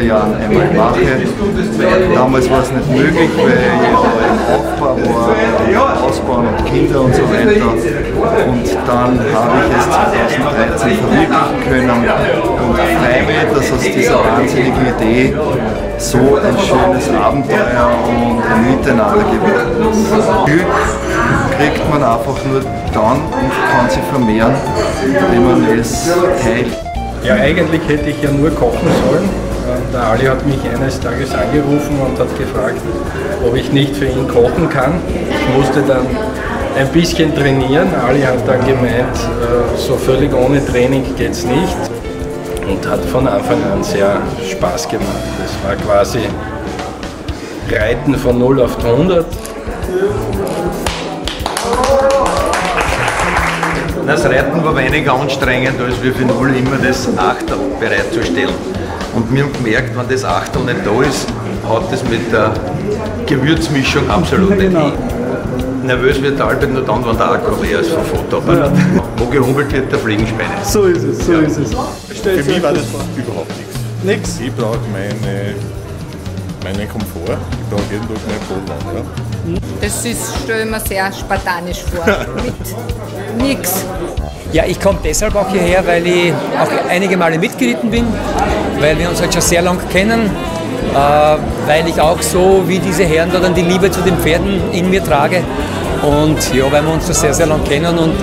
90er Jahren einmal mache. Damals war es nicht möglich, weil ich im Aufbau war, Ausbauen und Kinder und so weiter. Und dann habe ich es 2013 verwirklichen können und mich, dass aus dieser wahnsinnigen Idee so ein schönes Abenteuer und ein Miteinander geworden ist. Glück kriegt man einfach nur dann und kann sich vermehren, wenn man es teilt. Ja, eigentlich hätte ich ja nur kochen sollen. Der Ali hat mich eines Tages angerufen und hat gefragt, ob ich nicht für ihn kochen kann. Ich musste dann ein bisschen trainieren. Ali hat dann gemeint, äh, so völlig ohne Training geht es nicht. Und hat von Anfang an sehr Spaß gemacht. Es war quasi Reiten von 0 auf 100. Das Reiten war weniger anstrengend, als wir für Null immer das Achtel bereitzustellen. Und wir haben gemerkt, wenn das Achtel nicht da ist, hat das mit der Gewürzmischung absolut nicht hin. Nervös wird der Albert nur dann, wenn der Akku leer ist vom Fotoapparat. Ja. Wo gehumpelt wird, der Fliegenspeine. So ist es, so ja. ist es. Für mich war das überhaupt nichts. Nix? Ich brauche meine, meinen Komfort, ich brauche jeden Tag mein Brot. Ja. Das ist, stelle ich mir sehr spartanisch vor. Mit nix. Ja, ich komme deshalb auch hierher, weil ich auch einige Male mitgeritten bin, weil wir uns halt schon sehr lange kennen, äh, weil ich auch so wie diese Herren da dann die Liebe zu den Pferden in mir trage. Und ja, weil wir uns schon sehr, sehr lange kennen und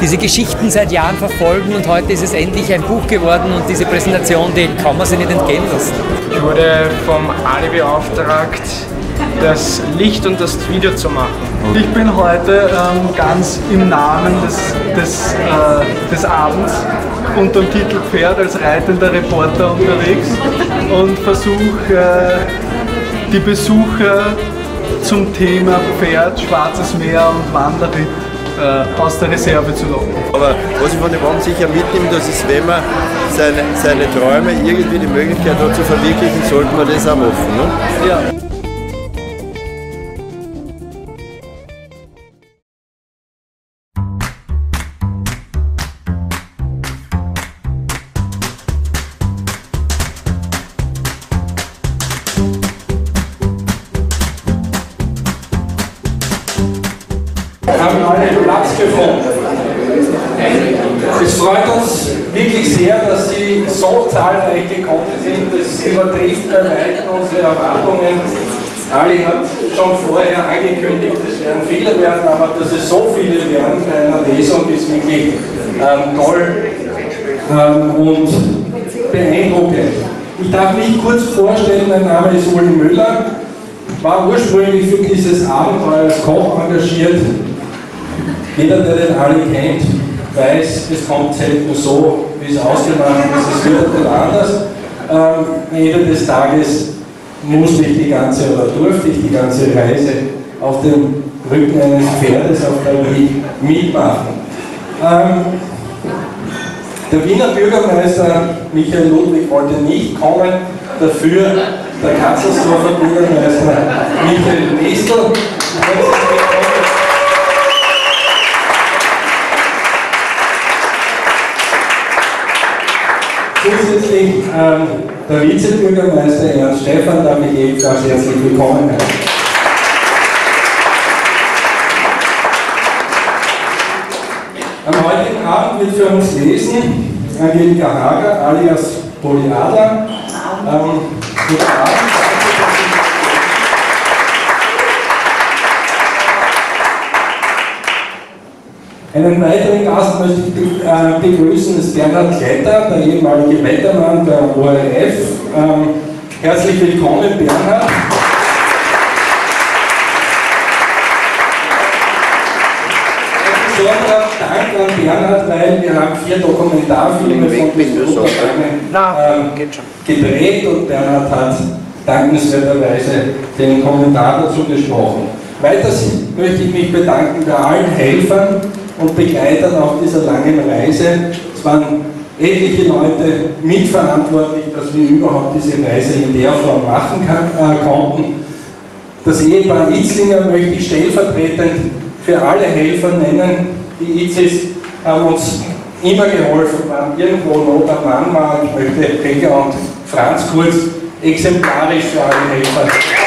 diese Geschichten seit Jahren verfolgen und heute ist es endlich ein Buch geworden und diese Präsentation, die kann man sich nicht entgehen lassen. Ich wurde vom Ali beauftragt, das Licht und das Video zu machen. Ich bin heute ähm, ganz im Namen des, des, äh, des Abends unter dem Titel Pferd als reitender Reporter unterwegs und versuche äh, die Besucher zum Thema Pferd, Schwarzes Meer und Wanderritt äh, aus der Reserve zu locken. Aber was ich von dem Abend sicher mitnehme, das ist, wenn man seine, seine Träume irgendwie die Möglichkeit hat zu verwirklichen, sollte man das auch machen. Ne? Ja. Name ist Uli Müller, war ursprünglich für dieses Abenteuer als Koch engagiert, jeder, der den Ali kennt, weiß, es kommt selten so, wie es ausgemacht ist. Es wird bisschen anders. Ähm, Ende des Tages musste ich die ganze, oder durfte ich die ganze Reise auf dem Rücken eines Pferdes auf der Wien mitmachen. Ähm, der Wiener Bürgermeister Michael Ludwig wollte nicht kommen, dafür der Katzelsdorfer Bürgermeister Michael Nestel. Zusätzlich ähm, der Vizebürgermeister Ernst Stefan darf ich ebenfalls herzlich willkommen heißen. Am heutigen Abend wird für uns lesen Angelika Hager alias Poliada. Ähm, guten Abend. Einen weiteren Gast möchte ich äh, begrüßen, das ist Bernhard Kletter, der ehemalige Wettermann der ORF. Ähm, herzlich willkommen, Bernhard. Besonderer Dank an Bernhard, weil wir haben vier Dokumentarfilme von diesem ähm, gedreht und Bernhard hat dankenswerterweise den Kommentar dazu gesprochen. Weiters möchte ich mich bedanken bei allen Helfern, und Begleitern auf dieser langen Reise. Es waren etliche Leute mitverantwortlich, dass wir überhaupt diese Reise in der Form machen kann, äh, konnten. Das Ehepaar Itzlinger möchte ich stellvertretend für alle Helfer nennen. Die ICs haben uns immer geholfen, wenn irgendwo Not am Mann war. Ich möchte Helga und Franz kurz exemplarisch für alle Helfer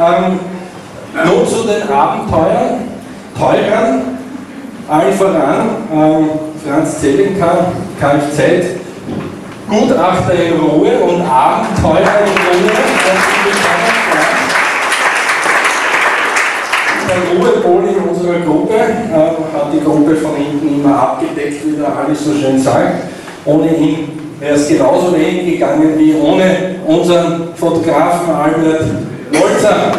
Ähm, nun zu den Abenteuern, Teurern, allen voran, ähm, Franz Zellenka, Kfz, Gutachter in Ruhe und Abenteurer in Ruhe. Der Ruhepol in unserer Gruppe äh, hat die Gruppe von hinten immer abgedeckt, wie der Ali so schön sagt. Ohne ihn wäre es genauso wenig gegangen wie ohne unseren Fotografen Albert Wolzer.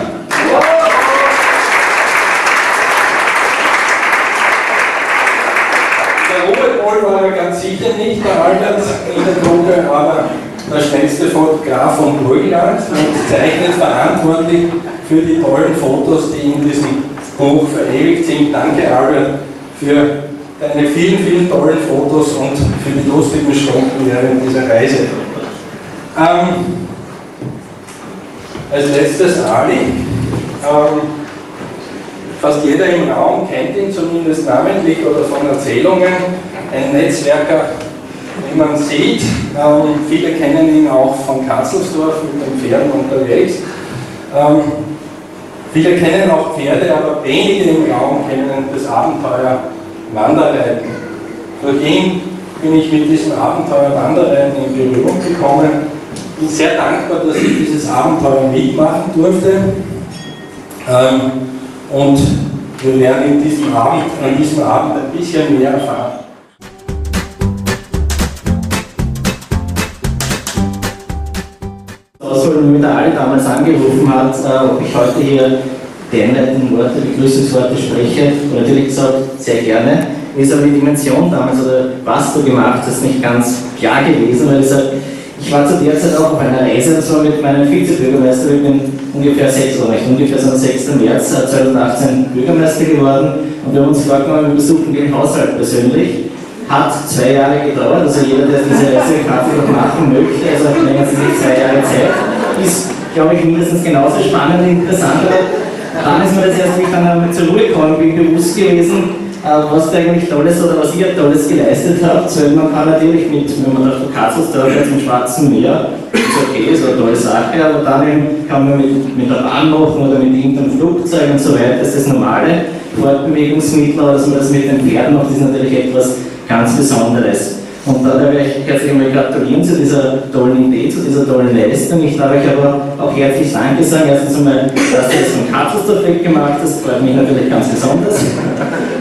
Der Ruhepol war er ganz sicher nicht, der Albert in der Gruppe, aber der schnellste Fotograf von Burgenland und zeichnet verantwortlich für die tollen Fotos, die in diesem Buch verewigt sind. Danke Albert für deine vielen, vielen tollen Fotos und für die lustigen Stunden während dieser Reise. Ähm, als letztes Ali. Ähm, fast jeder im Raum kennt ihn zumindest namentlich oder von Erzählungen. Ein Netzwerker, wie man sieht. Ähm, viele kennen ihn auch von Kasselsdorf mit den Pferden unterwegs. Ähm, viele kennen auch Pferde, aber wenige im Raum kennen das Abenteuer Wanderreiten. Durch ihn bin ich mit diesem Abenteuer Wanderreiten in Berührung gekommen bin sehr dankbar, dass ich dieses Abenteuer mitmachen durfte. Ähm, und wir werden in diesem Abend, an diesem Abend ein bisschen mehr erfahren. Was mir der Ali damals angerufen hat, äh, ob ich heute hier die einleitenden Worte, Begrüßungsworte spreche, natürlich gesagt, sehr gerne. Ist aber die Dimension damals oder was du gemacht hast nicht ganz klar gewesen, weil ich sage, ich war zu der Zeit auch auf einer Reise, und zwar mit meinem Vizebürgermeister, ich bin ungefähr 6, oder nicht ungefähr so am 6. März 2018 Bürgermeister geworden und wir haben uns vorgenommen, wir besuchen den Haushalt persönlich. Hat zwei Jahre gedauert, also jeder, der diese Reise Kaffee noch machen möchte, also nehmen Sie sich zwei Jahre Zeit, ist, glaube ich, mindestens genauso spannend und interessant. Dann ist mir das erst, wie ich dann zur Ruhe gekommen bin, bewusst gewesen, äh, was da eigentlich Tolles oder was ihr Tolles geleistet habt, weil man kann natürlich mit, wenn man nach Kasselsdorf jetzt im Schwarzen Meer, ist okay, ist eine tolle Sache, aber dann kann man mit, mit der Bahn machen oder mit irgendeinem Flugzeug und so weiter, das ist das normale Fortbewegungsmittel, aber dass man das mit den Pferden macht, ist natürlich etwas ganz Besonderes. Und da darf ich herzlich einmal gratulieren zu dieser tollen Idee, zu dieser tollen Leistung. Ich darf euch aber auch herzlich Danke sagen. Erstens einmal, dass ihr es von Katzelsdorf weggemacht das freut mich natürlich ganz besonders.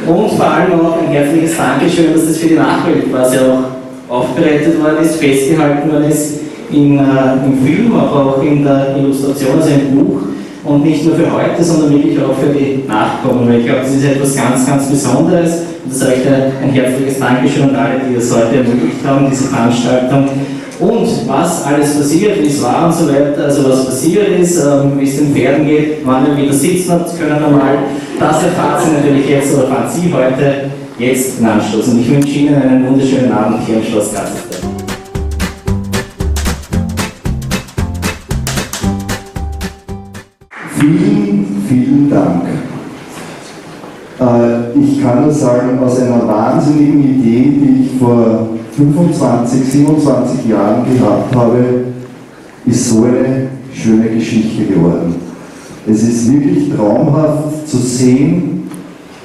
Und vor allem auch ein herzliches Dankeschön, dass das für die Nachwelt quasi auch aufbereitet worden ist, festgehalten worden ist in, äh, im Film, aber auch in der Illustration, also im Buch. Und nicht nur für heute, sondern wirklich auch für die Nachkommen. Weil ich glaube, das ist etwas ganz, ganz Besonderes. Und das ich ein herzliches Dankeschön an alle, die das heute ermöglicht haben, diese Veranstaltung. Und was alles passiert, es war und so weiter, also was passiert ist, ähm, wie es den Pferden geht, wann ihr wieder sitzen habt können normal, das erfahrt ihr natürlich jetzt oder erfahrt Sie heute jetzt im Anschluss. Und ich wünsche Ihnen einen wunderschönen Abend hier im Schloss Kassel. Vielen, vielen Dank. Äh, ich kann nur sagen, aus einer wahnsinnigen Idee, die ich vor 25, 27 Jahren gehabt habe, ist so eine schöne Geschichte geworden. Es ist wirklich traumhaft zu sehen,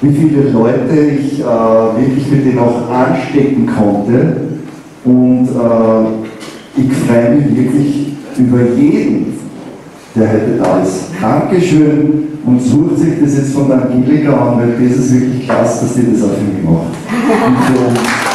wie viele Leute ich äh, wirklich mit denen auch anstecken konnte. Und äh, ich freue mich wirklich über jeden, der heute da ist. Dankeschön und sucht sich das jetzt von der Angelika an, weil das ist wirklich klasse, dass ihr das auch für mich macht.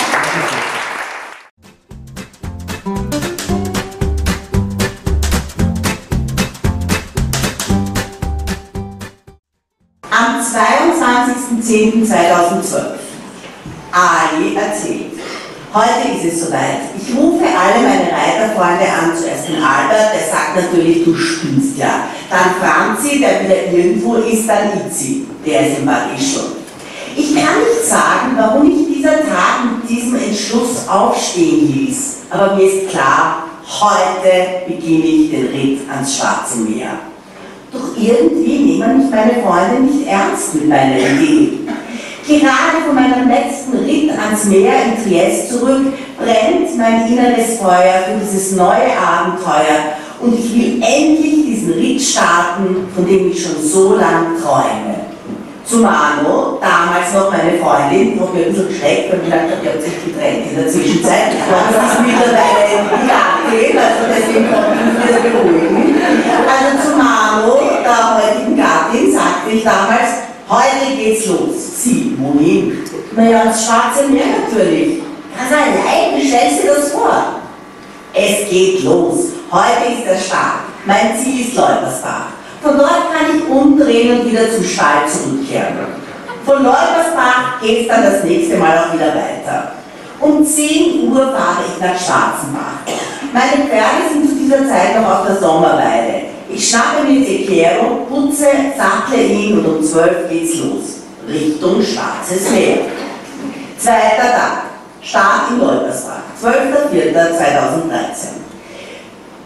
22.10.2012. Ali erzählt. Heute ist es soweit. Ich rufe alle meine Reiterfreunde an, zuerst den Albert, der sagt natürlich, du spinnst ja. Dann Franzi, der wieder irgendwo ist, dann Itzi, der ist in Paris schon. Ich kann nicht sagen, warum ich dieser Tag mit diesem Entschluss aufstehen ließ. aber mir ist klar, heute beginne ich den Ritt ans Schwarze Meer. Doch irgendwie nehmen mich meine Freunde nicht ernst mit meiner Idee. Gerade von meinem letzten Ritt ans Meer in Triest zurück brennt mein inneres Feuer für dieses neue Abenteuer und ich will endlich diesen Ritt starten, von dem ich schon so lange träume. Zu Mano, damals noch meine Freundin, wo mir ein bisschen geschreckt, weil ich gedacht habe, ihr habt sich getrennt in der Zwischenzeit. Das ist mittlerweile die Gattin, also deswegen konnte ich mich wieder beruhigen. Mano, der heutigen Gattin, sagte ich damals, heute geht's los. Sie, wohin? Naja, ins Schwarze Meer natürlich. Ganz allein, wie stellst du das vor? Es geht los. Heute ist der Start. Mein Ziel ist Leutersbach. Von dort kann ich umdrehen und wieder zum Stall zurückkehren. Von Leutersbach geht es dann das nächste Mal auch wieder weiter. Um 10 Uhr fahre ich nach Schwarzenbach. Meine Pferde sind zu dieser Zeit noch auf der Sommerweide. Ich schnappe mir Sekero, putze, sattle ihn und um 12 geht's los. Richtung Schwarzes Meer. Zweiter Tag. Start in Leutersbach. 12.04.2013.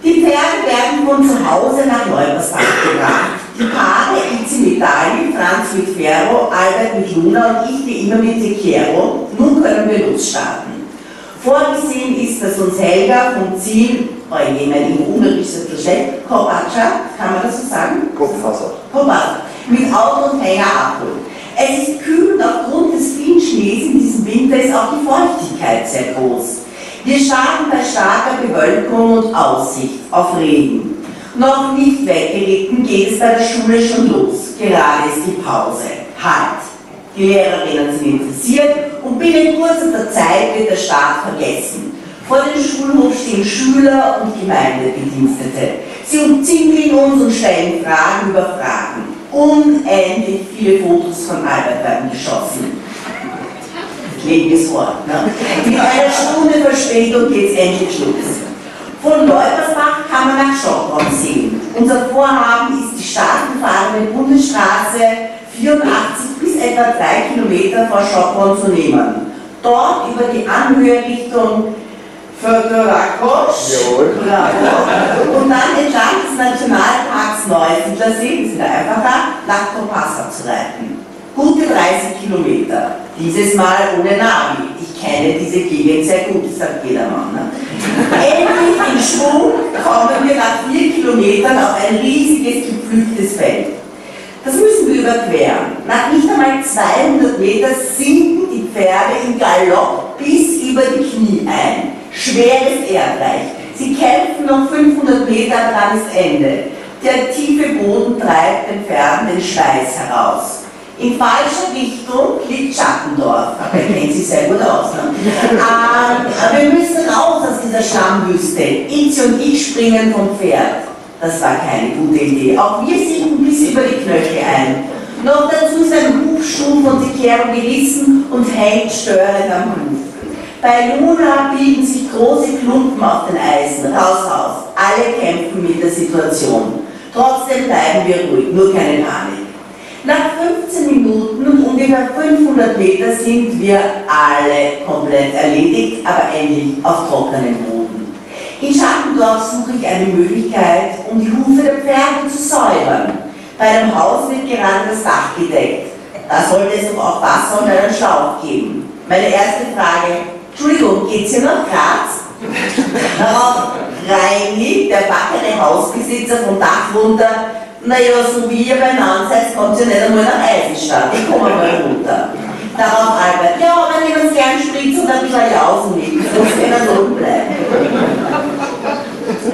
Die Pferde werden von zu Hause nach Leutersbach gebracht. Die Paare Itzi mit Dali, Franz mit Ferro, Albert mit Luna und ich wie immer mit Sekero. Nun können wir losstarten. Vorgesehen ist, dass uns Helga vom Ziel, bei jemand im Ungarisch ist das schlecht, Kopaca, kann man das so sagen? Kopfwasser. Kopfwasser, mit Auto und Hänger abholen. Es ist kühl und aufgrund des vielen Schnees in diesem Winter ist auch die Feuchtigkeit sehr groß. Wir starten bei starker Bewölkung und Aussicht auf Regen. Noch nicht weggeritten geht es bei der Schule schon los. Gerade ist die Pause. Halt! Die Lehrerinnen sind interessiert und binnen kurzer Zeit wird der Start vergessen. Vor dem Schulhof stehen Schüler und Gemeindebedienstete. Sie umzingeln uns und stellen Fragen über Fragen. Unendlich viele Fotos von Albert werden geschossen lebendes Wort. Ne? Mit einer Stunde Verspätung geht es endlich los. Von Leutersbach kann man nach Schottland sehen. Unser Vorhaben ist, die starkenfahrende Bundesstraße 84 etwa drei Kilometer vor Schottland zu nehmen. Dort über die Anhöhe Richtung Föderakosch und dann entlang des Nationalparks Neusiedlersee, wir sind da einfach da, nach Kopassa zu reiten. Gute 30 Kilometer. Dieses Mal ohne Navi. Ich kenne diese Gegend sehr gut, sagt jedermann. Ne? Endlich in Schwung kommen wir nach vier Kilometern auf ein riesiges gepflügtes Feld. Das müssen wir überqueren. Nach nicht einmal 200 Metern sinken die Pferde im Galopp bis über die Knie ein. Schweres Erdreich. Sie kämpfen noch 500 Meter, dann ist Ende. Der tiefe Boden treibt den Pferden den Schweiß heraus. In falscher Richtung liegt Schattendorf. Aber ihr kennt sich sehr gut aus. Ne? ähm, wir müssen raus aus dieser Schlammwüste. Itzi und ich springen vom Pferd. Das war keine gute Idee. Auch wir sinken bis über die Knöchel ein. Noch dazu ist ein Hufstumpf von Sikero gerissen und hängt störend am Huf. Bei Luna bilden sich große Klumpen auf den Eisen. Raus, raus. Alle kämpfen mit der Situation. Trotzdem bleiben wir ruhig, nur keine Panik. Nach 15 Minuten und ungefähr 500 Meter sind wir alle komplett erledigt, aber endlich auf trockenem Boden. In Schattendorf suche ich eine Möglichkeit, um die Hufe der Pferde zu säubern. Bei einem Haus wird gerade das Dach gedeckt. Da sollte es doch auch Wasser und einen Schlauch geben. Meine erste Frage, Entschuldigung, geht's hier nach Graz? Darauf Reini, der wackere Hausbesitzer vom Dach runter, naja, so wie ihr beieinander seid, kommt ihr nicht einmal nach Eisenstadt. Ich komme mal runter. Darauf Albert, ja, wenn ihr uns gern spritzt und ein bisschen Jausen mit, sonst können wir unten bleiben.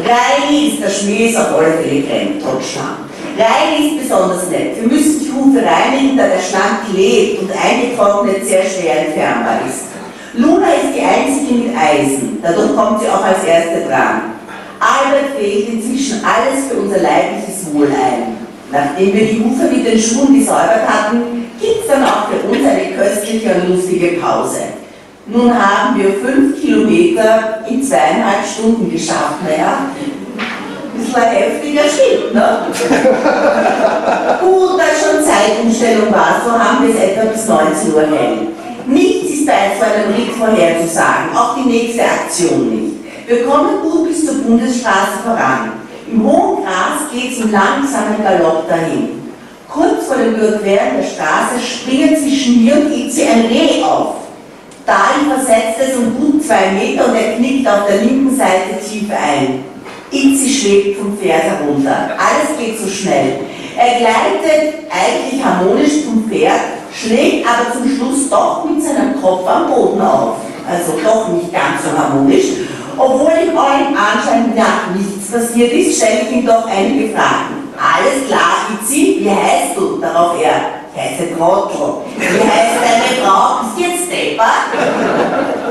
Reini ist der Schmäh, auf alle Fälle Creme, trotz Schlamm. Reini ist besonders nett. Wir müssen die Hufe reinigen, da der Schlamm klebt und eingetrocknet sehr schwer entfernbar ist. Luna ist die einzige mit Eisen, dadurch kommt sie auch als erste dran. Albert wählt inzwischen alles für unser leibliches Wohl ein. Nachdem wir die Ufer mit den Schuhen gesäubert hatten, gibt es dann auch für uns eine köstliche und lustige Pause. Nun haben wir fünf Kilometer in zweieinhalb Stunden geschafft. Naja, ein bisschen ein heftiger Schritt, ne? Gut, dass schon Zeitumstellung war, so haben wir es etwa bis 19 Uhr hell. Nichts ist bei so einem Ritt vorherzusagen, auch die nächste Aktion nicht. Wir kommen gut bis zur Bundesstraße voran. Im hohen Gras geht es im langsamen Galopp dahin. Kurz vor dem Überqueren der Straße springen zwischen mir und Itzi ein Reh auf. Dali versetzt es um gut zwei Meter und er knickt auf der linken Seite tief ein. Itzi schwebt vom Pferd herunter. Alles geht so schnell. Er gleitet eigentlich harmonisch zum Pferd, schlägt aber zum Schluss doch mit seinem Kopf am Boden auf. Also doch nicht ganz so harmonisch. Obwohl im allen Anschein nach nichts passiert ist, stelle ich ihm doch einige Fragen. Alles klar, Itzi, wie heißt du? Darauf er, heiße Trottel. Wie heißt deine Frau? Bist jetzt deppert?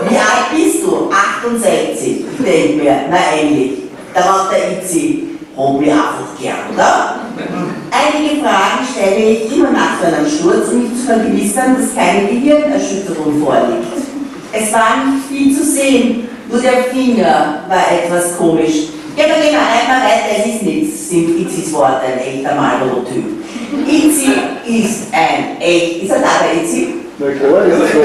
Wie alt bist du? 68. Ich denke mir, na endlich. Darauf der Itzi, hab ich einfach gern, oder? Einige Fragen stelle ich immer nach so einem Sturz, um mich zu vergewissern, dass keine Gehirnerschütterung vorliegt. Es war nicht viel zu sehen, nur der Finger war etwas komisch. Ja, dann gehen wir einmal weiter, es ist nichts, sind Itzis Worte, ein echter Marlboro-Typ. Itzi ist ein echt, ist er da, der Itzi? Na klar, ist es so.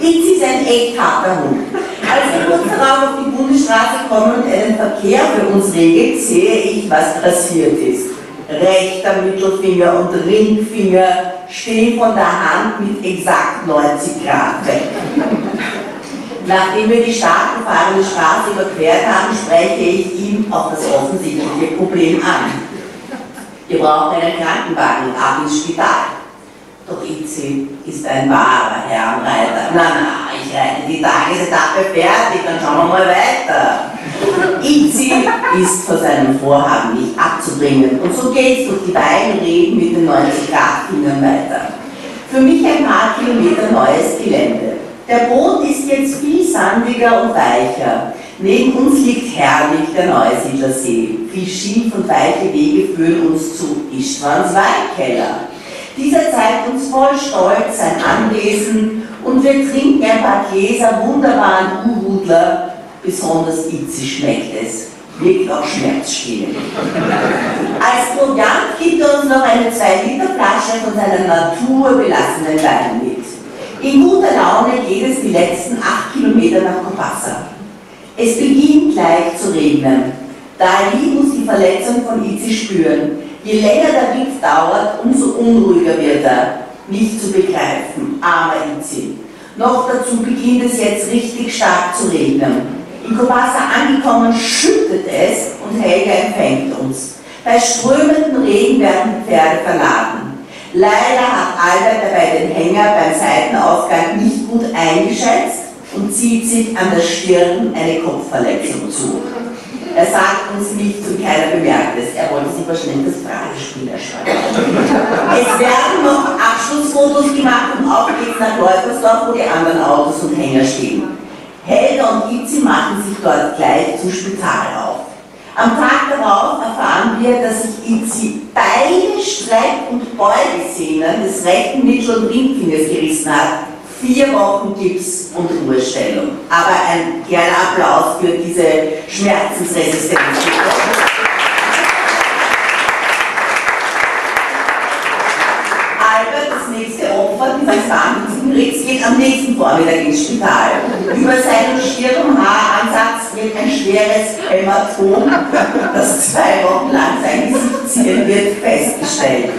Itzi ist ein echt harter Hund. Als wir kurz darauf auf die Bundesstraße kommen und einen Verkehr für uns regelt, sehe ich, was passiert ist. Rechter Mittelfinger und Ringfinger stehen von der Hand mit exakt 90 Grad weg. Nachdem wir die stark befahrene Straße überquert haben, spreche ich ihm auf das offensichtliche Problem an. Wir brauchen einen Krankenwagen ab ins Spital. Doch Itzi ist ein wahrer Herrenreiter. Na, na, ich reite die Tagesetappe fertig, dann schauen wir mal weiter. Itzi ist vor seinem Vorhaben nicht abzubringen und so geht es durch die beiden Reden mit den 90 Grad Fingern weiter. Für mich ein paar Kilometer neues Gelände. Der Boden ist jetzt viel sandiger und weicher. Neben uns liegt herrlich der Neusiedlersee. Viel Schief und weiche Wege führen uns zu Istwans Weinkeller. Dieser zeigt uns voll Stolz sein Anwesen und wir trinken ein paar Gläser wunderbaren Uhudler. Besonders Itzi schmeckt es. Wirkt auch schmerzstillend. Als Proviant gibt er uns noch eine 2-Liter-Flasche von seiner naturbelassenen Wein mit. In guter Laune geht es die letzten 8 Kilometer nach Kopassa. Es beginnt gleich zu regnen. Dali muss die Verletzung von Itzi spüren. Je länger der Wind dauert, umso unruhiger wird er. Nicht zu begreifen, armer Itzi. Noch dazu beginnt es jetzt richtig stark zu regnen. In Kobasa angekommen schüttet es und Helga empfängt uns. Bei strömendem Regen werden Pferde verladen. Leider hat Albert dabei den Hänger beim Seitenaufgang nicht gut eingeschätzt und zieht sich an der Stirn eine Kopfverletzung zu. Er sagt uns nichts und keiner bemerkt es. Er wollte sich wahrscheinlich das Fragespiel ersparen. es werden noch Abschlussfotos gemacht und auf geht's nach Leutersdorf, wo die anderen Autos und Hänger stehen. Helga und Itzi machen sich dort gleich zum Spital auf. Am Tag darauf erfahren wir, dass sich Itzi beide Streck- und Beugesehnen des rechten Mittel- und Ringfingers gerissen hat vier Wochen Gips und Ruhestellung. Aber ein kleiner Applaus für diese Schmerzensresistenz. Albert, das nächste Opfer dieses Wahnsinnskriegs, geht am nächsten Vormittag ins Spital. Über seinem Stirnhaaransatz wird ein schweres Hämatom, das zwei Wochen lang sein Gesicht ziehen wird, festgestellt.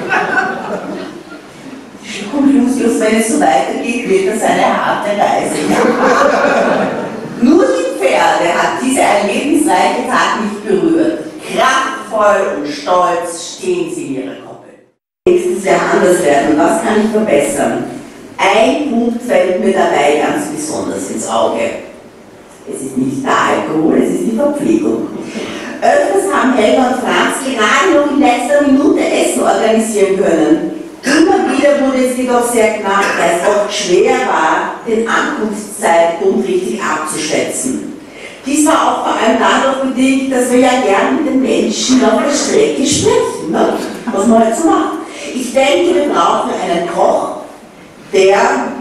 Konklusius, wenn es so weitergeht, wird das eine harte Reise. Nur die Pferde hat dieser erlebnisreiche Tag nicht berührt. Kraftvoll und stolz stehen sie in ihrer Koppel. Nächstes Jahr anders werden. Was kann ich verbessern? Ein Punkt fällt mir dabei ganz besonders ins Auge. Es ist nicht der Alkohol, es ist die Verpflegung. Öfters haben Helga und Franz gerade noch in letzter Minute Essen organisieren können. Immer wieder wurde es jedoch sehr knapp, da es oft schwer war, den Ankunftszeitpunkt richtig abzuschätzen. Dies war auch vor allem dadurch bedingt, dass wir ja gern mit den Menschen auf der Strecke sprechen, ne? was man halt so macht. Ich denke, wir brauchen einen Koch, der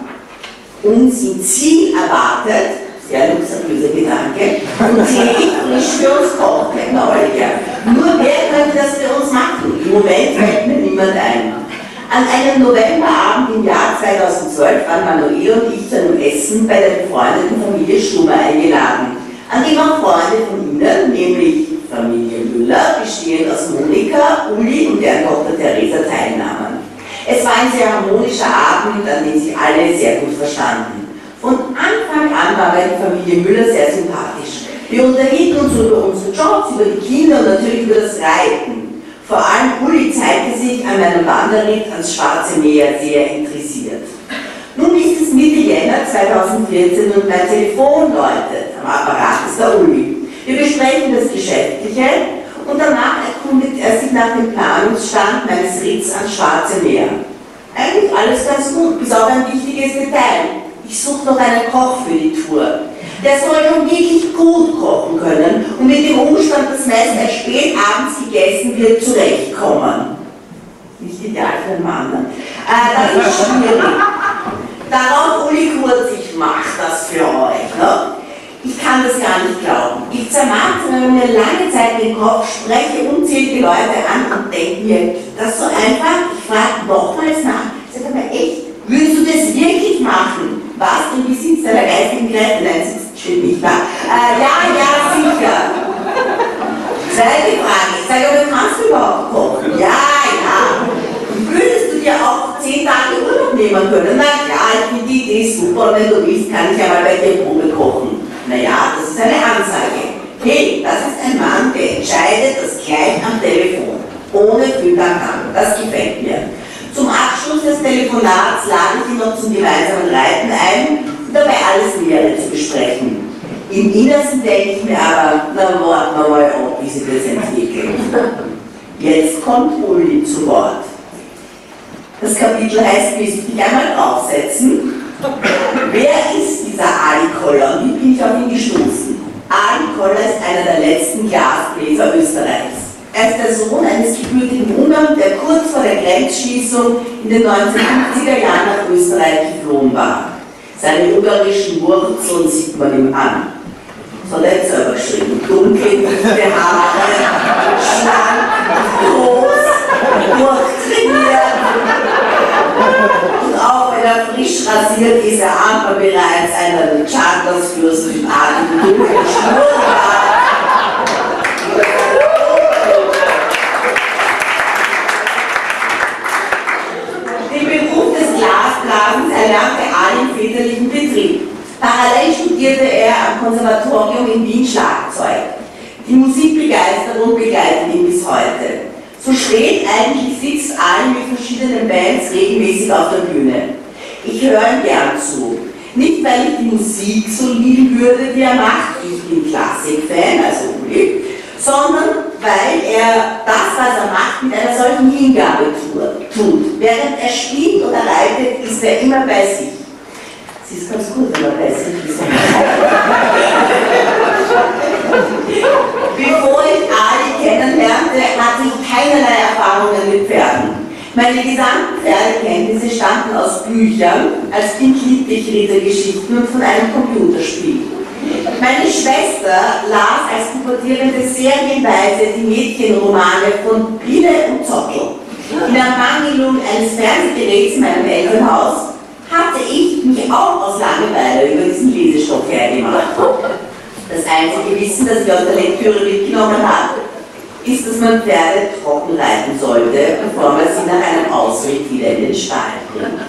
uns im Ziel erwartet, sehr luxuriöser Gedanke, und Tee frisch für uns kocht, genau, ja. Nur wer könnte das für uns machen? Im Moment fällt mir niemand ein. An einem Novemberabend im Jahr 2012 waren Manuel und ich zu einem Essen bei der befreundeten Familie Schumer eingeladen, an dem auch Freunde von ihnen, nämlich Familie Müller, bestehend aus Monika, Uli und deren Tochter Theresa teilnahmen. Es war ein sehr harmonischer Abend, an dem sich alle sehr gut verstanden. Von Anfang an war mir die Familie Müller sehr sympathisch. Wir unterhielten uns über unsere Jobs, über die Kinder und natürlich über das Reiten. Vor allem Uli zeigte sich an meinem Wanderritt ans Schwarze Meer sehr interessiert. Nun ist es Mitte Jänner 2014 und mein Telefon läutet. Am Apparat ist der Uli. Wir besprechen das Geschäftliche und danach erkundigt er sich nach dem Planungsstand meines Ritts ans Schwarze Meer. Eigentlich alles ganz gut, bis auf ein wichtiges Detail. Ich suche noch einen Koch für die Tour. Der soll schon wirklich gut kochen können und mit dem Umstand, dass meist erst spät abends gegessen wird, zurechtkommen. Nicht ideal für einen Mann. Äh, das ist schwierig. Darauf, Uli Kurz, ich mach das für euch. Ne? Ich kann das gar nicht glauben. Ich zermarkte mir lange Zeit den Kopf, spreche unzählige Leute an und denke mir, das ist so einfach. Ich frage nochmals nach. Ich sage mir, echt, würdest du das wirklich machen? Was im Besitz deiner geistigen Kräfte? Steht nicht da. Äh, ja, ja, sicher. Zweite Frage. Sage, aber kannst du überhaupt kochen? Ja, ja. Würdest du dir auch zehn Tage Urlaub nehmen können? Na ja, ich finde die Idee super. Wenn du willst, kann ich ja mal bei dir Probe kochen. Naja, das ist eine Ansage. Hey, das ist ein Mann, der entscheidet das gleich am Telefon. Ohne Filterkam. Das gefällt mir. Zum Abschluss des Telefonats lade ich ihn noch zum gemeinsamen Reiten ein dabei alles Nähere zu besprechen. Im Innersten denke ich mir aber, na warten wir mal ab, wie sich das entwickelt. Jetzt kommt Uli zu Wort. Das Kapitel heißt, willst du dich einmal draufsetzen? Wer ist dieser Ali Koller und wie bin ich auf ihn gestoßen? Ali Koller ist einer der letzten Glasbläser Österreichs. Er ist der Sohn eines gebürtigen Ungarn, der kurz vor der Grenzschließung in den 1950er Jahren nach Österreich geflohen war. Seine ungarischen Wurzeln sieht man ihm an. Das hat er selber geschrieben. Dunkel, Haare, schlank, groß, durchtrainiert. Und auch wenn er frisch rasiert ist, er aber bereits einer der Charters für südartigen dunklen Schnurrbart. Erlernte normalen väterlichen Betrieb. Parallel studierte er am Konservatorium in Wien Schlagzeug. Die Musikbegeisterung begleitet ihn bis heute. So spät eigentlich sitzt allen mit verschiedenen Bands regelmäßig auf der Bühne. Ich höre ihm gern zu. Nicht, weil ich die Musik so lieben würde, die er macht, ich bin Klassik-Fan, also Uli, sondern weil er das, was er macht, mit einer solchen Hingabe tut. Während er spielt oder reitet, ist er immer bei sich. Sie ist ganz gut, wenn man weiß, wie sie Bevor ich Ali kennenlernte, hatte ich keinerlei Erfahrungen mit Pferden. Meine gesamten Pferdekenntnisse stammten aus Büchern, als Kind liebte ich Rittergeschichten und von einem Computerspiel. Meine Schwester las als pubertierende serienweise die Mädchenromane von Pille und Zottel. In Ermangelung eines Fernsehgeräts in meinem Elternhaus hatte ich mich auch aus Langeweile über diesen Lesestoff hergemacht. Das einzige Wissen, das ich aus der Lektüre mitgenommen habe, ist, dass man Pferde trocken reiten sollte, bevor man sie nach einem Ausritt wieder in den Stall bringt.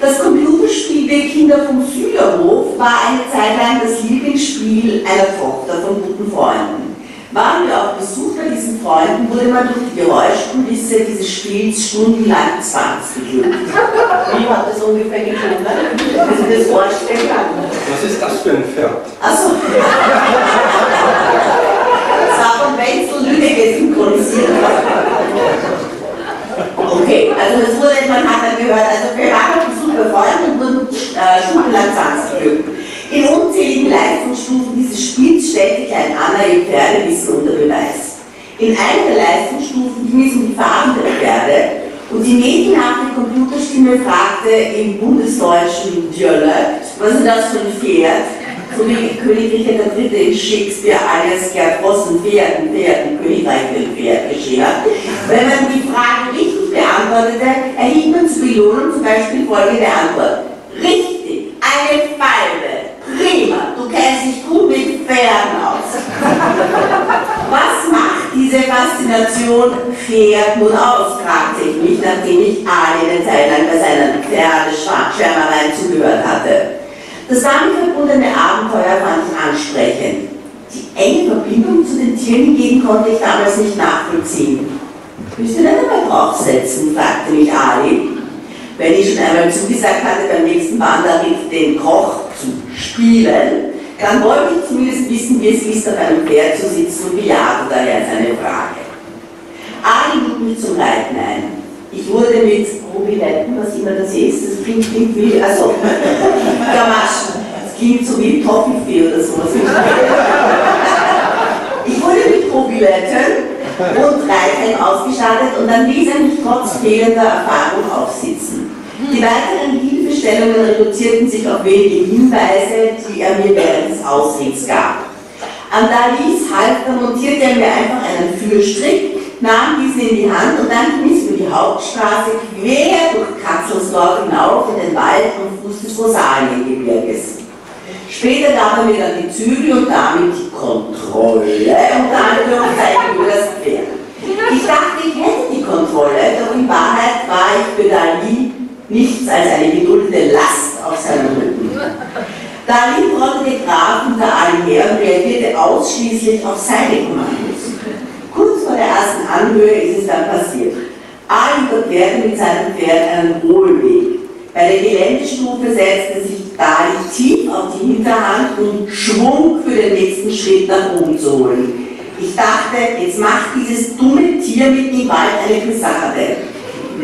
Das Computerspiel Der Kinder vom Süderhof war eine Zeit lang das Lieblingsspiel einer Tochter von guten Freunden. Waren wir auf Besuch bei diesen Freunden, wurde man durch die Geräuschkulisse dieses Spiels stundenlang zwangsgeglückt. Wie hat das ungefähr geklungen? Dass ich das vorstellen kann. Was ist das für ein Pferd? Achso. Das war von Wenzel Lüdecke synchronisiert. Okay, also das wurde, man hat dann gehört, also wir waren auf Besuch bei Freunden und wurden äh, stundenlang zwangsgeglückt. In unzähligen Leistungsstufen dieses Spiels stellte klein Anna ihr Pferdewissen unter Beweis. In einer der Leistungsstufen um die Farben der Pferde und die mädchenhafte Computerstimme fragte im bundesdeutschen Dialekt, was ist das für ein Pferd? So wie König Richard III. in Shakespeare alles Gerd Vossen, Pferden, Pferden, Königreich für ein Pferd geschehen. Wenn man die Frage richtig beantwortete, erhielt man zu Belohnung zum Beispiel folgende Antwort. Richtig, eine Falbe. Kennst dich gut mit Pferden aus. Was macht diese Faszination Pferd nun aus, fragte ich mich, nachdem ich Ali eine Zeit lang bei seiner Pferdeschwärmerei zugehört hatte. Das damit verbundene Abenteuer fand ich ansprechend. Die enge Verbindung zu den Tieren hingegen konnte ich damals nicht nachvollziehen. Willst du nicht einmal draufsetzen? fragte mich Ali. Wenn ich schon einmal zugesagt hatte, beim nächsten Wanderritt den Koch zu spielen, dann wollte ich zumindest wissen, wie es ist, auf einem Pferd zu sitzen und bejahte daher seine Frage. Ali lud mich zum Reiten ein. Ich wurde mit Rubinetten, was immer das ist, das klingt, klingt wie, also, Gamaschen, das klingt so wie Toffifee oder sowas. Ich wurde mit Rubinetten und Reithelm ausgestattet und dann ließ er mich trotz fehlender Erfahrung aufsitzen. Die weiteren Hilfestellungen reduzierten sich auf wenige Hinweise, die er mir während des Ausrichts gab. An Dalis Halfter montierte er mir einfach einen Führstrick, nahm diesen in die Hand und dann ging es über die Hauptstraße quer durch Katzelsdorf hinauf in den Wald am Fuß des Rosaliengebirges. Später gab er mir dann die Zügel und damit die Kontrolle unter Anführungszeichen über das Pferd. Ich dachte, ich hätte die Kontrolle, doch in Wahrheit war ich für Dali nichts als eine geduldete Last auf seinem Rücken. Dali trottete Graf unter allen her und reagierte ausschließlich auf seine Kommandos. Kurz vor der ersten Anhöhe ist es dann passiert. Ali überquerte mit seinem Pferd einen Hohlweg. Bei der Geländestufe setzte sich Dali tief auf die Hinterhand und Schwung für den nächsten Schritt nach oben zu holen. Ich dachte, jetzt macht dieses dumme Tier mit dem Wald eine Pisade.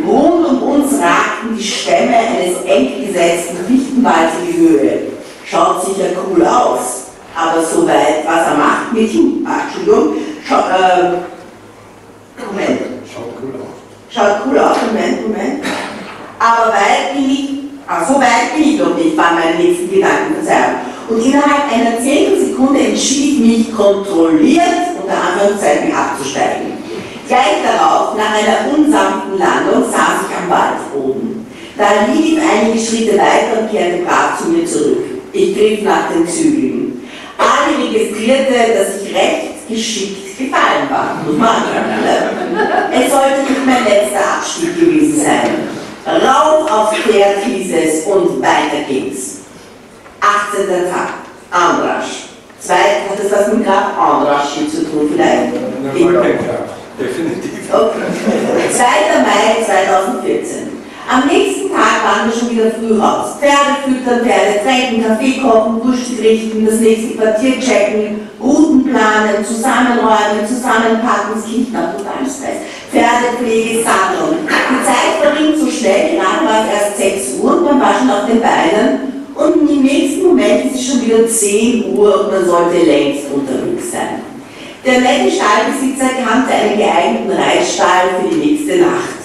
Rund um uns ragten die Stämme eines eng gesetzten Fichtenwalds in die Höhe. Schaut sicher cool aus, aber soweit, was er macht mit ihm, ach, Entschuldigung, schau, äh, Moment. Schaut cool aus. Schaut cool aus, Moment, Moment. Aber weit bin ich, ach, so weit bin ich noch nicht, waren meine nächsten Gedanken, Verzeihung. Und innerhalb einer Zehntelsekunde entschied ich mich kontrolliert, unter Anführungszeichen, abzusteigen. Gleich darauf, nach einer unsanften Landung, saß ich am Waldboden. Da lief einige Schritte weiter und kehrte brav zu mir zurück. Ich griff nach den Zügeln. Ali registrierte, dass ich recht geschickt gefallen war. Ne? Es sollte nicht mein letzter Abstieg gewesen sein. Rauf aufs Pferd hieß es und weiter ging's. 18. Tag, Andrasch. Zweit, hat das was mit Graf Andrasch hier zu tun vielleicht? Definitiv. Okay. 2. Mai 2014. Am nächsten Tag waren wir schon wieder früh raus. Pferde füttern, Pferde tränken, Kaffee kochen, Frühstück richten, das nächste Quartier checken, Routen planen, zusammenräumen, zusammenpacken, es klingt nach total Stress. Pferdepflege, Satteln. Die Zeit verringt so schnell, gerade war es erst 6 Uhr und man war schon auf den Beinen und im nächsten Moment ist es schon wieder 10 Uhr und man sollte längst unterwegs sein. Der Stallbesitzer kannte einen geeigneten Reitstall für die nächste Nacht.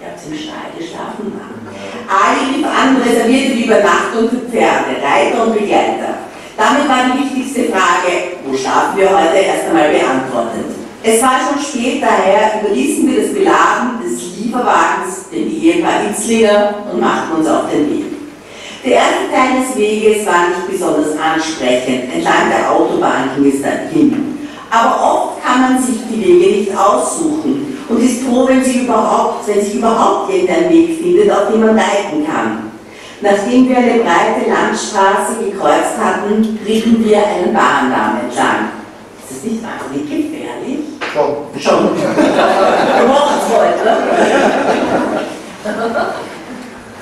Ihr habt im Stall geschlafen? Ali lief an und reservierte die Übernachtung für Pferde, Reiter und Begleiter. Damit war die wichtigste Frage, wo schlafen wir heute, erst einmal beantwortet. Es war schon spät, daher überließen wir das Beladen des Lieferwagens dem Ehepaar Itzlinger und machten uns auf den Weg. Der erste Teil des Weges war nicht besonders ansprechend, entlang der Autobahn ging es dann hin. Aber oft kann man sich die Wege nicht aussuchen und ist froh, wenn, sie überhaupt, wenn sich überhaupt irgendein Weg findet, auf dem man reiten kann. Nachdem wir eine breite Landstraße gekreuzt hatten, ritten wir einen Bahndamm entlang. Ist das nicht wahnsinnig gefährlich? Schon. Schon. Du machst heute.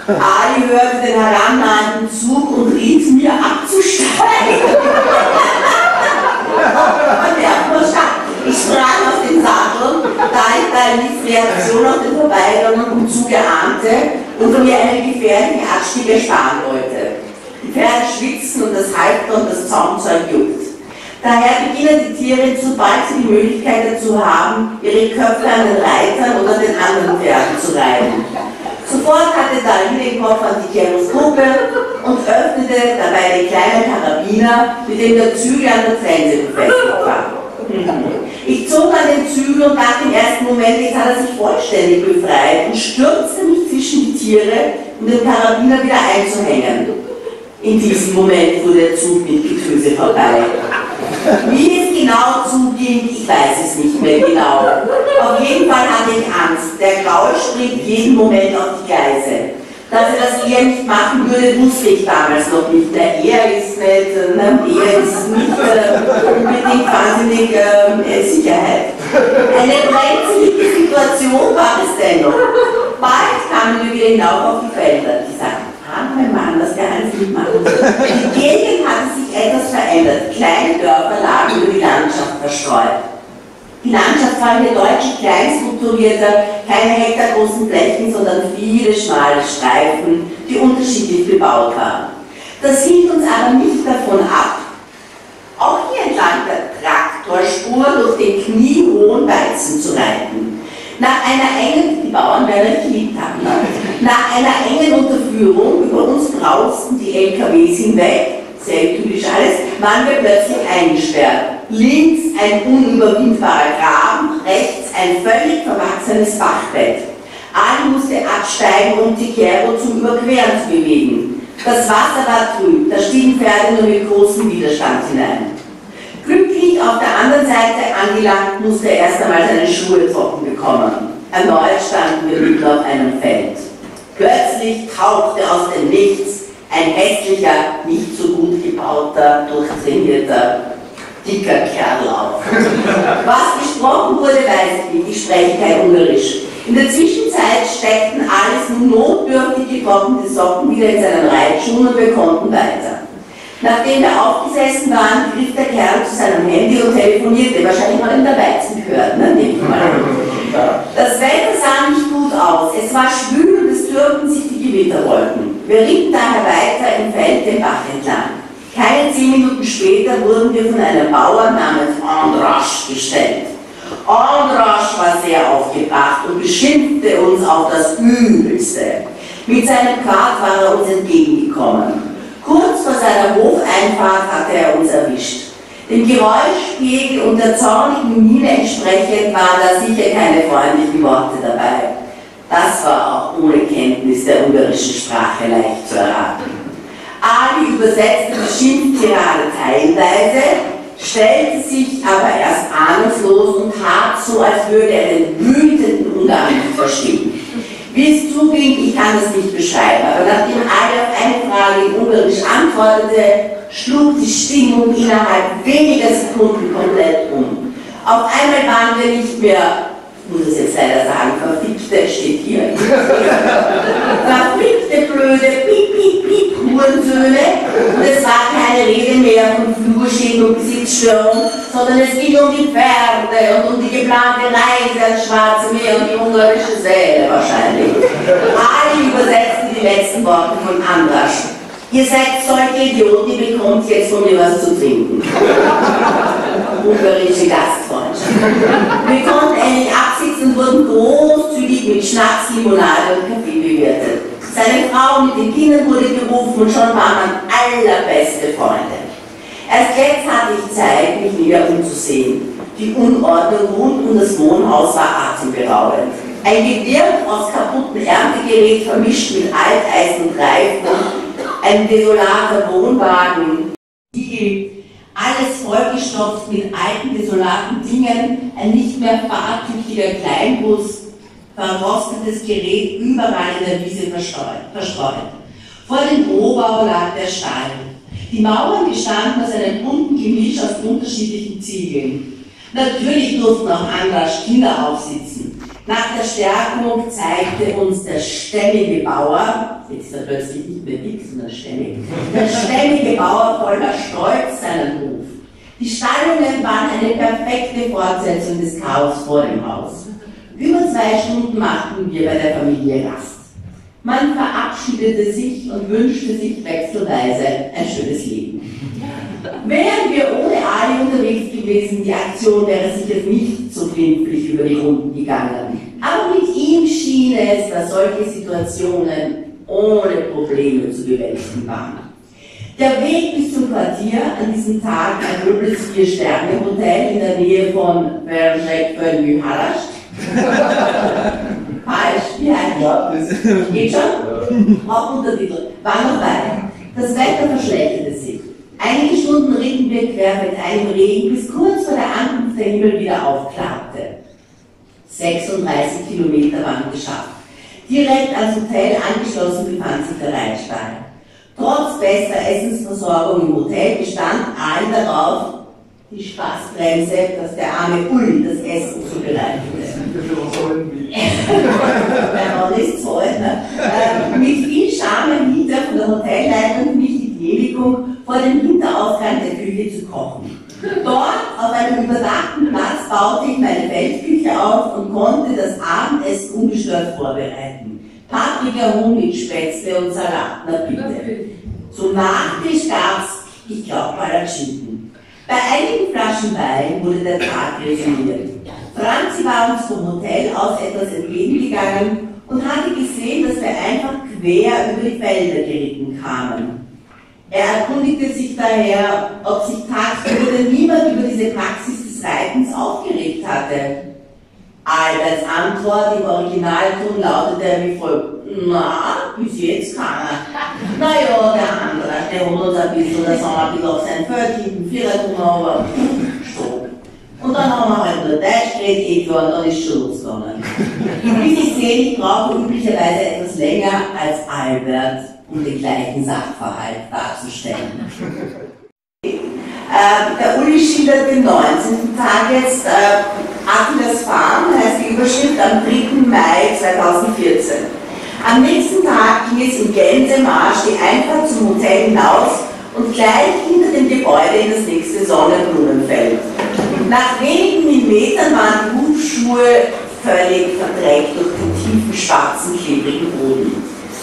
Ali hörte den herannahenden Zug und riet mir abzusteigen. Ich sprang auf den Sattel, da ich Dalis Reaktion auf den Vorbeigang und Zug erahnte und mir einen gefährlichen Abstieg ersparen wollte. Die Pferde schwitzen und das Halfter und das Zaumzeug juckt. Daher beginnen die Tiere, sobald sie die Möglichkeit dazu haben, ihre Köpfe an den Reitern oder den anderen Pferden zu reiben. Sofort hatte Dali den Kopf an die Keroskope und öffnete dabei den kleinen Karabiner, mit dem der Zügel an der Trense befestigt war. Ich zog an den Zügel und dachte im ersten Moment, jetzt hat er sich vollständig befreit und stürzte mich zwischen die Tiere, um den Karabiner wieder einzuhängen. In diesem Moment fuhr der Zug mit Getöse vorbei. Wie es genau zuging, ich weiß es nicht mehr genau. Auf jeden Fall hatte ich Angst. Der Gaul springt jeden Moment auf die Gleise. Dass er das eher nicht machen würde, wusste ich damals noch nicht. Der er ist nicht, ne, er ist nicht äh, unbedingt wahnsinnig äh, Sicherheit. Eine brenzlige Situation war es dennoch. Bald kamen wir wieder hinauf auf die Felder. Die sagten, mein Mann, das kann alles nicht machen. Die Gegend hatte sich etwas verändert. Kleine Dörfer lagen über die Landschaft verstreut. Die Landschaft war hier deutlich klein strukturierter, keine hektargroßen Flächen, sondern viele schmale Streifen, die unterschiedlich bebaut waren. Das hielt uns aber nicht davon ab, auch hier entlang der Traktorspur durch den kniehohen Weizen zu reiten. Nach einer engen, die Bauern werden geliebt haben, nach einer engen Unterführung über uns brausten die LKWs hinweg, sehr typisch alles, waren wir plötzlich eingesperrt links ein unüberwindbarer Graben, rechts ein völlig verwachsenes Bachbett. Ali musste absteigen, um die Kero zum Überqueren zu bewegen. Das Wasser war trüb, da stiegen Pferde nur mit großem Widerstand hinein. Glücklich auf der anderen Seite angelangt, musste er erst einmal seine Schuhe trocken bekommen. Erneut standen wir mitten auf einem Feld. Plötzlich tauchte aus dem Nichts ein hässlicher, nicht so gut gebauter, durchtrainierter dicker Kerl auf. Was gesprochen wurde, weiß ich nicht, ich spreche kein Ungarisch. In der Zwischenzeit steckten alles notdürftig getrocknete Socken wieder in seinen Reitschuhen und wir konnten weiter. Nachdem wir aufgesessen waren, griff der Kerl zu seinem Handy und telefonierte. Wahrscheinlich mal in der Weizen gehört, ne? Nehme ich mal Das Wetter sah nicht gut aus. Es war schwül türmten sich die Gewitterwolken. Wir ritten daher weiter im Feld den Bach entlang. Keine zehn Minuten später wurden wir von einem Bauern namens Andrasch gestellt. Andrasch war sehr aufgebracht und beschimpfte uns auf das Übelste. Mit seinem Kart war er uns entgegengekommen. Kurz vor seiner Hofeinfahrt hatte er uns erwischt. Dem Geräuschpegel und der zornigen Miene entsprechend waren da sicher keine freundlichen Worte dabei. Das war auch ohne Kenntnis der ungarischen Sprache leicht zu erraten. Ali übersetzte die Schimpftirade teilweise, stellte sich aber erst ahnungslos und tat so, als würde er den wütenden Ungarn verstehen. Wie es zuging, ich kann das nicht beschreiben, aber nachdem Ali auf eine Frage in Ungarisch antwortete, schlug die Stimmung innerhalb weniger Sekunden komplett um. Auf einmal waren wir nicht mehr muss es jetzt leider sagen, verfickte steht hier. verfickte, blöde, piep, piep, piep, Hurensöhne. Und es war keine Rede mehr von Flurschäden und Besitzstörung, sondern es ging um die Pferde und um die geplante Reise ans Schwarze Meer und die ungarische Säle wahrscheinlich. Alle übersetzten die letzten Worte von Andrasch. Ihr seid solche Idioten, ihr bekommt jetzt von mir was zu trinken. Ungarische Gastfreundschaft. Wir konnten endlich absitzen und wurden großzügig mit Schnaps, Limonade und Kaffee bewirtet. Seine Frau mit den Kindern wurde gerufen und schon waren man allerbeste Freunde. Erst jetzt hatte ich Zeit, mich wieder umzusehen. Die Unordnung rund um das Wohnhaus war atemberaubend. Ein Gewirr aus kaputten Erntegerät vermischt mit Alteisen und Reifen ein desolater Wohnwagen, die alles vollgestopft mit alten, desolaten Dingen, ein nicht mehr fahrtüchtiger Kleinbus, verrostetes Gerät überall in der Wiese verstreut. Vor dem Rohbau lag der Stall. Die Mauern bestanden aus einem bunten Gemisch aus unterschiedlichen Ziegeln. Natürlich durften auch Andrasch Kinder aufsitzen. Nach der Stärkung zeigte uns der stämmige Bauer, jetzt ist er plötzlich nicht mehr dick, sondern stämmig, der stämmige Bauer voller Stolz seinen Hof. Die Stallungen waren eine perfekte Fortsetzung des Chaos vor dem Haus. Über zwei Stunden machten wir bei der Familie Rast. Man verabschiedete sich und wünschte sich wechselweise ein schönes Leben. Wären wir ohne Ali unterwegs gewesen, die Aktion wäre sicher nicht so glimpflich über die Runden gegangen. Aber mit ihm schien es, dass solche Situationen ohne Probleme zu bewältigen waren. Der Weg bis zum Quartier an diesem Tag ein möbles Vier-Sterne-Hotel in der Nähe von Bergec Venue Halast. Falsch, wie heißt Ja, das Geht schon? Auch Untertitel. War noch weiter. Das Wetter verschlechterte sich. Einige Stunden ritten wir quer mit einem Regen, bis kurz vor der Ankunft der Himmel wieder aufklarte. 36 Kilometer waren geschafft. Direkt ans Hotel angeschlossen befand sich der Reitstall. Trotz bester Essensversorgung im Hotel bestand allen darauf, die Spaßbremse, dass der arme Uli das Essen zubereitete. Wenn man nicht so, ne? äh, Mit viel Scham erhielt er von der Hotelleitung nicht die Genehmigung, vor dem Hinterausgang der Küche zu kochen. Dort, auf einem überdachten Platz, baute ich meine Feldküche auf und konnte das Abendessen ungestört vorbereiten. Paprika, Huhn Spätzle und Salat, na bitte. Zum Nachtisch gab's, ich glaube, Palatschinken. Bei einigen Flaschen Wein wurde der Tag resümiert. Franzi war uns vom Hotel aus etwas entgegengegangen und hatte gesehen, dass wir einfach quer über die Felder geritten kamen. Er erkundigte sich daher, ob sich tagsüber niemand über diese Praxis des Reitens aufgeregt hatte. Alberts Antwort im Originalton lautete wie folgt. Na, bis jetzt keiner. Naja, der andere, der holt uns ein bisschen, sind wir ein bisschen auf sein Feld hinten, aber. Und dann haben wir halt nur Deutsch geredet, etwa, und dann ist schon losgegangen. Wie Sie sehen, ich brauche üblicherweise etwas länger als Albert, um den gleichen Sachverhalt darzustellen. Äh, der Uli schildert den 19. Tag jetzt. Äh, Atlas Farm heißt die Überschrift am 3. Mai 2014. Am nächsten Tag ging es im Gänsemarsch die Einfahrt zum Hotel hinaus und gleich hinter dem Gebäude in das nächste Sonnenblumenfeld. Nach wenigen Millimetern waren die Hufschuhe völlig verdreckt durch den tiefen, schwarzen, klebrigen Boden.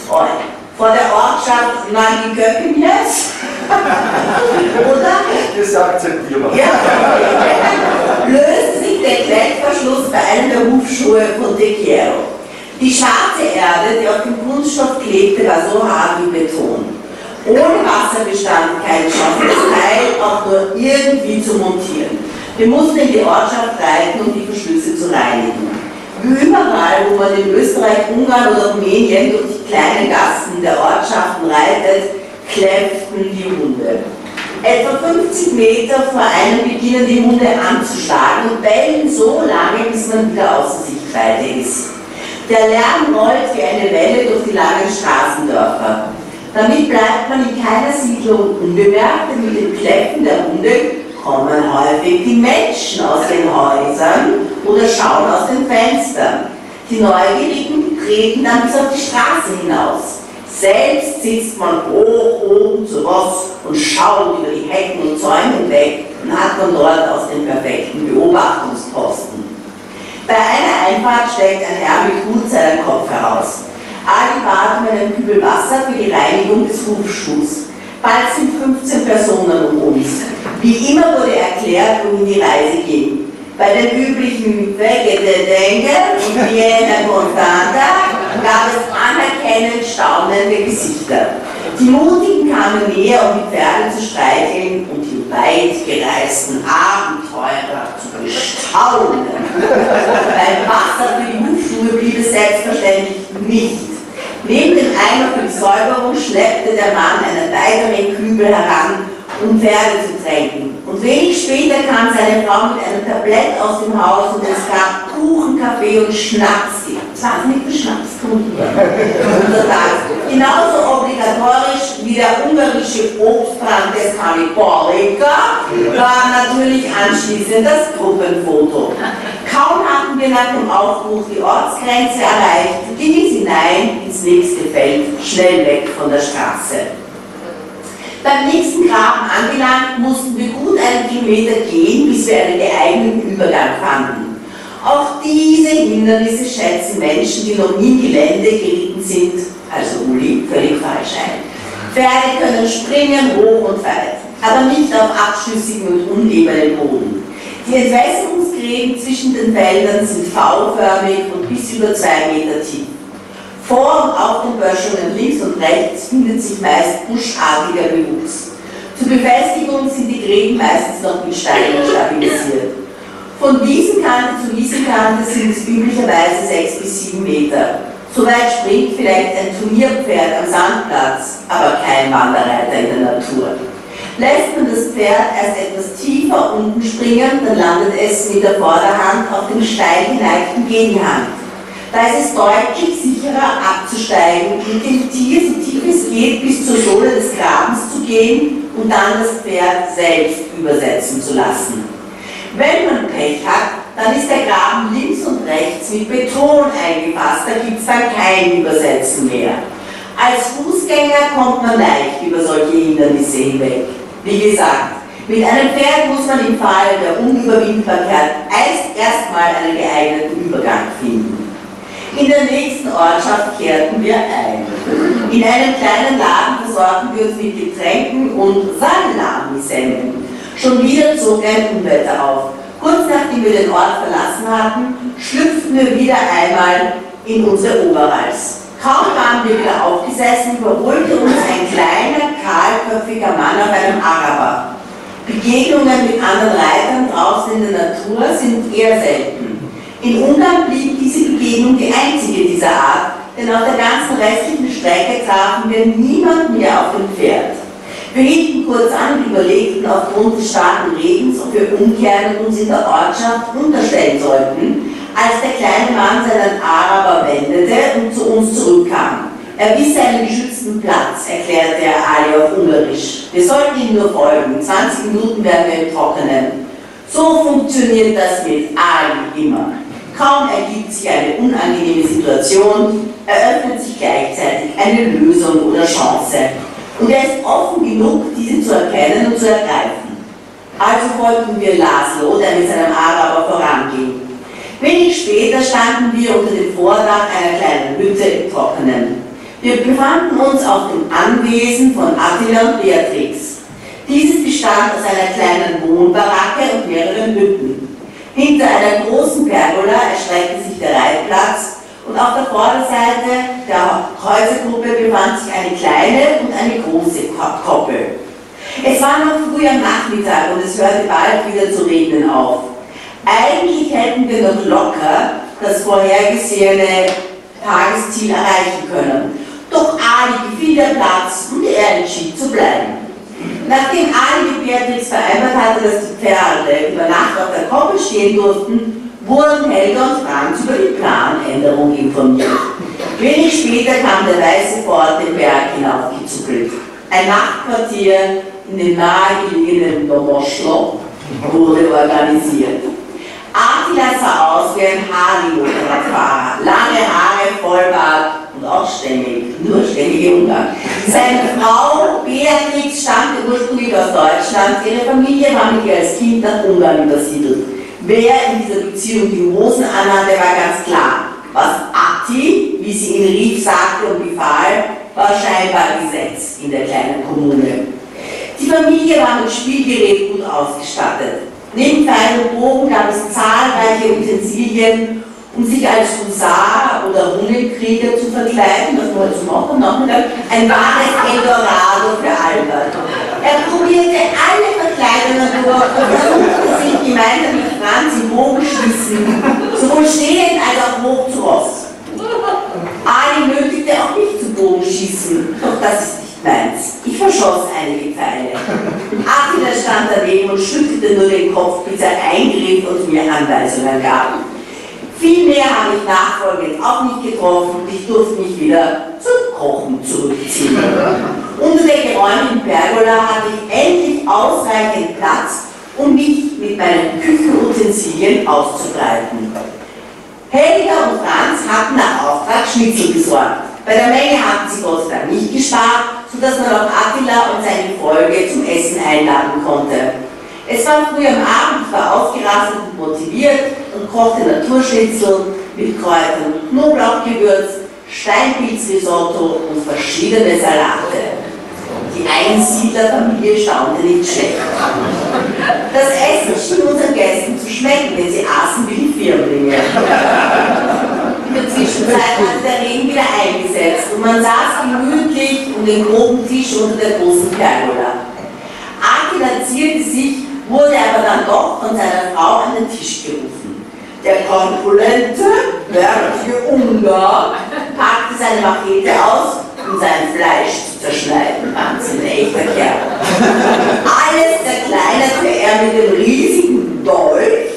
Und vor der Ortschaft Köppinges, oder? Das akzeptieren wir. Ja, löste sich der Klettverschluss bei einem der Hufschuhe von De Chiero. Die schwarze Erde, die auf dem Kunststoff klebte, war so hart wie Beton. Ohne Wasser bestand keine Chance, das Teil auch nur irgendwie zu montieren. Wir mussten in die Ortschaft reiten, um die Verschlüsse zu reinigen. Überall, wo man in Österreich, Ungarn oder Rumänien durch die kleinen Gassen der Ortschaften reitet, kläfften die Hunde. Etwa 50 Meter vor einem beginnen die Hunde anzuschlagen und bellen so lange, bis man wieder außer Sichtweite ist. Der Lärm rollt wie eine Welle durch die langen Straßendörfer. Damit bleibt man in keiner Siedlung unbemerkt, denn mit dem Kläffen der Hunde kommen häufig die Menschen aus den Häusern oder schauen aus den Fenstern. Die Neugierigen treten dann bis auf die Straße hinaus. Selbst sitzt man hoch oben zu Ross und schaut über die Hecken und Zäune hinweg und hat man dort aus den perfekten Beobachtungsposten. Bei einer Einfahrt steckt ein Herr mit Hut seinen Kopf heraus. Ali bat um einen Kübel Wasser für die Reinigung des Hufschuhs. Bald sind 15 Personen um uns. Wie immer wurde erklärt, wohin die Reise ging. Bei den üblichen Wegedenken und Viena Montana gab es anerkennend staunende Gesichter. Die Mutigen kamen näher, um die Pferde zu streicheln und die weit gereisten Abenteurer zu bestaunen. Beim Wasser für die Hufschuhe blieb es selbstverständlich nicht. Neben dem Eimer für die Säuberung schleppte der Mann einen weiteren Kübel heran, um Pferde zu tränken. Und wenig später kam seine Frau mit einem Tablett aus dem Haus und es gab Kuchen, Kaffee und Schnaps. Das war nicht für Schnaps trinken. Genauso obligatorisch wie der ungarische Obstbrand des Kaliborika war natürlich anschließend das Gruppenfoto. Kaum hatten wir nach dem Aufbruch die Ortsgrenze erreicht, ging es hinein ins nächste Feld, schnell weg von der Straße. Beim nächsten Graben angelangt, mussten wir gut einen Kilometer gehen, bis wir einen geeigneten Übergang fanden. Auch diese Hindernisse schätzen Menschen, die noch nie im Gelände geritten sind, also Uli, völlig falsch ein. Pferde können springen, hoch und weit, aber nicht auf abschüssigen und unebenen Boden. Die Entwässerungsgräben zwischen den Feldern sind V-förmig und bis über zwei Meter tief. Vor und auf den Böschungen links und rechts findet sich meist buschartiger Bewuchs. Zur Befestigung sind die Gräben meistens noch mit Steinen stabilisiert. Von Wiesenkante zu Wiesenkante sind es üblicherweise 6 bis 7 Meter. Soweit springt vielleicht ein Turnierpferd am Sandplatz, aber kein Wanderreiter in der Natur. Lässt man das Pferd erst etwas tiefer unten springen, dann landet es mit der Vorderhand auf dem steil geneigten Gegenhand. Da ist es deutlich sicherer abzusteigen, mit dem Tier so tief es geht bis zur Sohle des Grabens zu gehen und dann das Pferd selbst übersetzen zu lassen. Wenn man Pech hat, dann ist der Graben links und rechts mit Beton eingefasst, da gibt es dann kein Übersetzen mehr. Als Fußgänger kommt man leicht über solche Hindernisse hinweg. Wie gesagt, mit einem Pferd muss man im Fall der Unüberwindbarkeit erstmal einen geeigneten Übergang finden. In der nächsten Ortschaft kehrten wir ein. In einem kleinen Laden versorgten wir uns mit Getränken und Salami-Semmeln. Schon wieder zog ein Unwetter auf. Kurz nachdem wir den Ort verlassen hatten, schlüpften wir wieder einmal in unsere Oberhals. Kaum waren wir wieder aufgesessen, überholte uns ein kleiner, kahlköpfiger Mann auf einem Araber. Begegnungen mit anderen Reitern draußen in der Natur sind eher selten. In Ungarn blieb diese Begegnung die einzige dieser Art, denn auf der ganzen restlichen Strecke trafen wir niemand mehr auf dem Pferd. Wir hielten kurz an und überlegten aufgrund des starken Regens, ob wir umkehren und uns in der Ortschaft unterstellen sollten, als der kleine Mann seinen Araber wendete und zu uns zurückkam. Er wisse einen geschützten Platz, erklärte er Ali auf Ungarisch. Wir sollten ihm nur folgen, 20 Minuten werden wir im Trockenen. So funktioniert das mit Ali immer. Kaum ergibt sich eine unangenehme Situation, eröffnet sich gleichzeitig eine Lösung oder Chance. Und er ist offen genug, diese zu erkennen und zu ergreifen. Also folgten wir Laszlo, der mit seinem Araber voranging. Wenig später standen wir unter dem Vordach einer kleinen Hütte im Trockenen. Wir befanden uns auf dem Anwesen von Attila und Beatrix. Dieses bestand aus einer kleinen Wohnbaracke und mehreren Hütten. Hinter einer großen Pergola erstreckte sich der Reitplatz und auf der Vorderseite der Häusergruppe befand sich eine kleine und eine große Koppel. Es war noch früh am Nachmittag und es hörte bald wieder zu regnen auf. Eigentlich hätten wir noch locker das vorhergesehene Tagesziel erreichen können. Doch Ali gefiel der Platz und er entschied zu bleiben. Nachdem Ali mit Beatrix vereinbart hatte, dass die Pferde über Nacht auf der Koppel stehen durften, wurden Helga und Franz über die Planänderung informiert. Wenig später kam der weiße Ford den Berg hinaufgezuckelt. Ein Nachtquartier in dem nahegelegenen Domoschlo wurde organisiert. Attila sah aus wie ein Harley-Motorradfahrer. Lange Haare, Vollbart und auch stämmig, nur stämmige Ungarn. Seine Frau Beatrix stammte ursprünglich aus Deutschland. Ihre Familie war mit ihr als Kind nach Ungarn übersiedelt. Wer in dieser Beziehung die Hosen anhatte, war ganz klar. Was Atti, wie sie ihn rief, sagte und befahl, war scheinbar Gesetz in der kleinen Kommune. Die Familie war mit Spielgerät gut ausgestattet. Neben Pfeil und Bogen gab es zahlreiche Utensilien, um sich als Husar oder Hundekrieger zu verkleiden, was man heute machen, Nachmittag, ein wahres Eldorado für Albert. Er probierte alle Verkleidungen durch und versuchte sich gemeinsam mit Franz im Bogenschießen, sowohl stehend als auch hoch zu Ross. Ali nötigte auch mich zu Bogenschießen, doch das ist nicht meins. Ich verschoss einige Pfeile. Attila stand daneben und schüttelte nur den Kopf, bis er eingriff und mir Anweisungen gab. Viel mehr habe ich nachfolgend auch nicht getroffen und ich durfte mich wieder zum Kochen zurückziehen. Unter der geräumten Pergola hatte ich endlich ausreichend Platz, um mich mit meinen Küchenutensilien auszubreiten. Helga und Franz hatten nach Auftrag Schnitzel besorgt. Bei der Menge hatten sie Gott sei Dank nicht gespart, sodass man auch Attila und seine Folge zum Essen einladen konnte. Es war früh am Abend, war ausgerastet und motiviert und kochte Naturschnitzel mit Kräutern und Knoblauchgewürz, Steinpilzrisotto und verschiedene Salate. Die Einsiedlerfamilie staunte nicht schlecht. Das Essen schien unseren Gästen zu schmecken, denn sie aßen wie die Firmlinge. der Zwischenzeit hatte der Regen wieder eingesetzt und man saß gemütlich um den groben Tisch unter der großen Pergola. Akin erzählte sich, wurde aber dann doch von seiner Frau an den Tisch gerufen. Der korpulente, bärtige Ungar packte seine Machete aus, um sein Fleisch zu zerschneiden. Wahnsinn, echter Kerl. Alles zerkleinerte er mit dem riesigen Dolch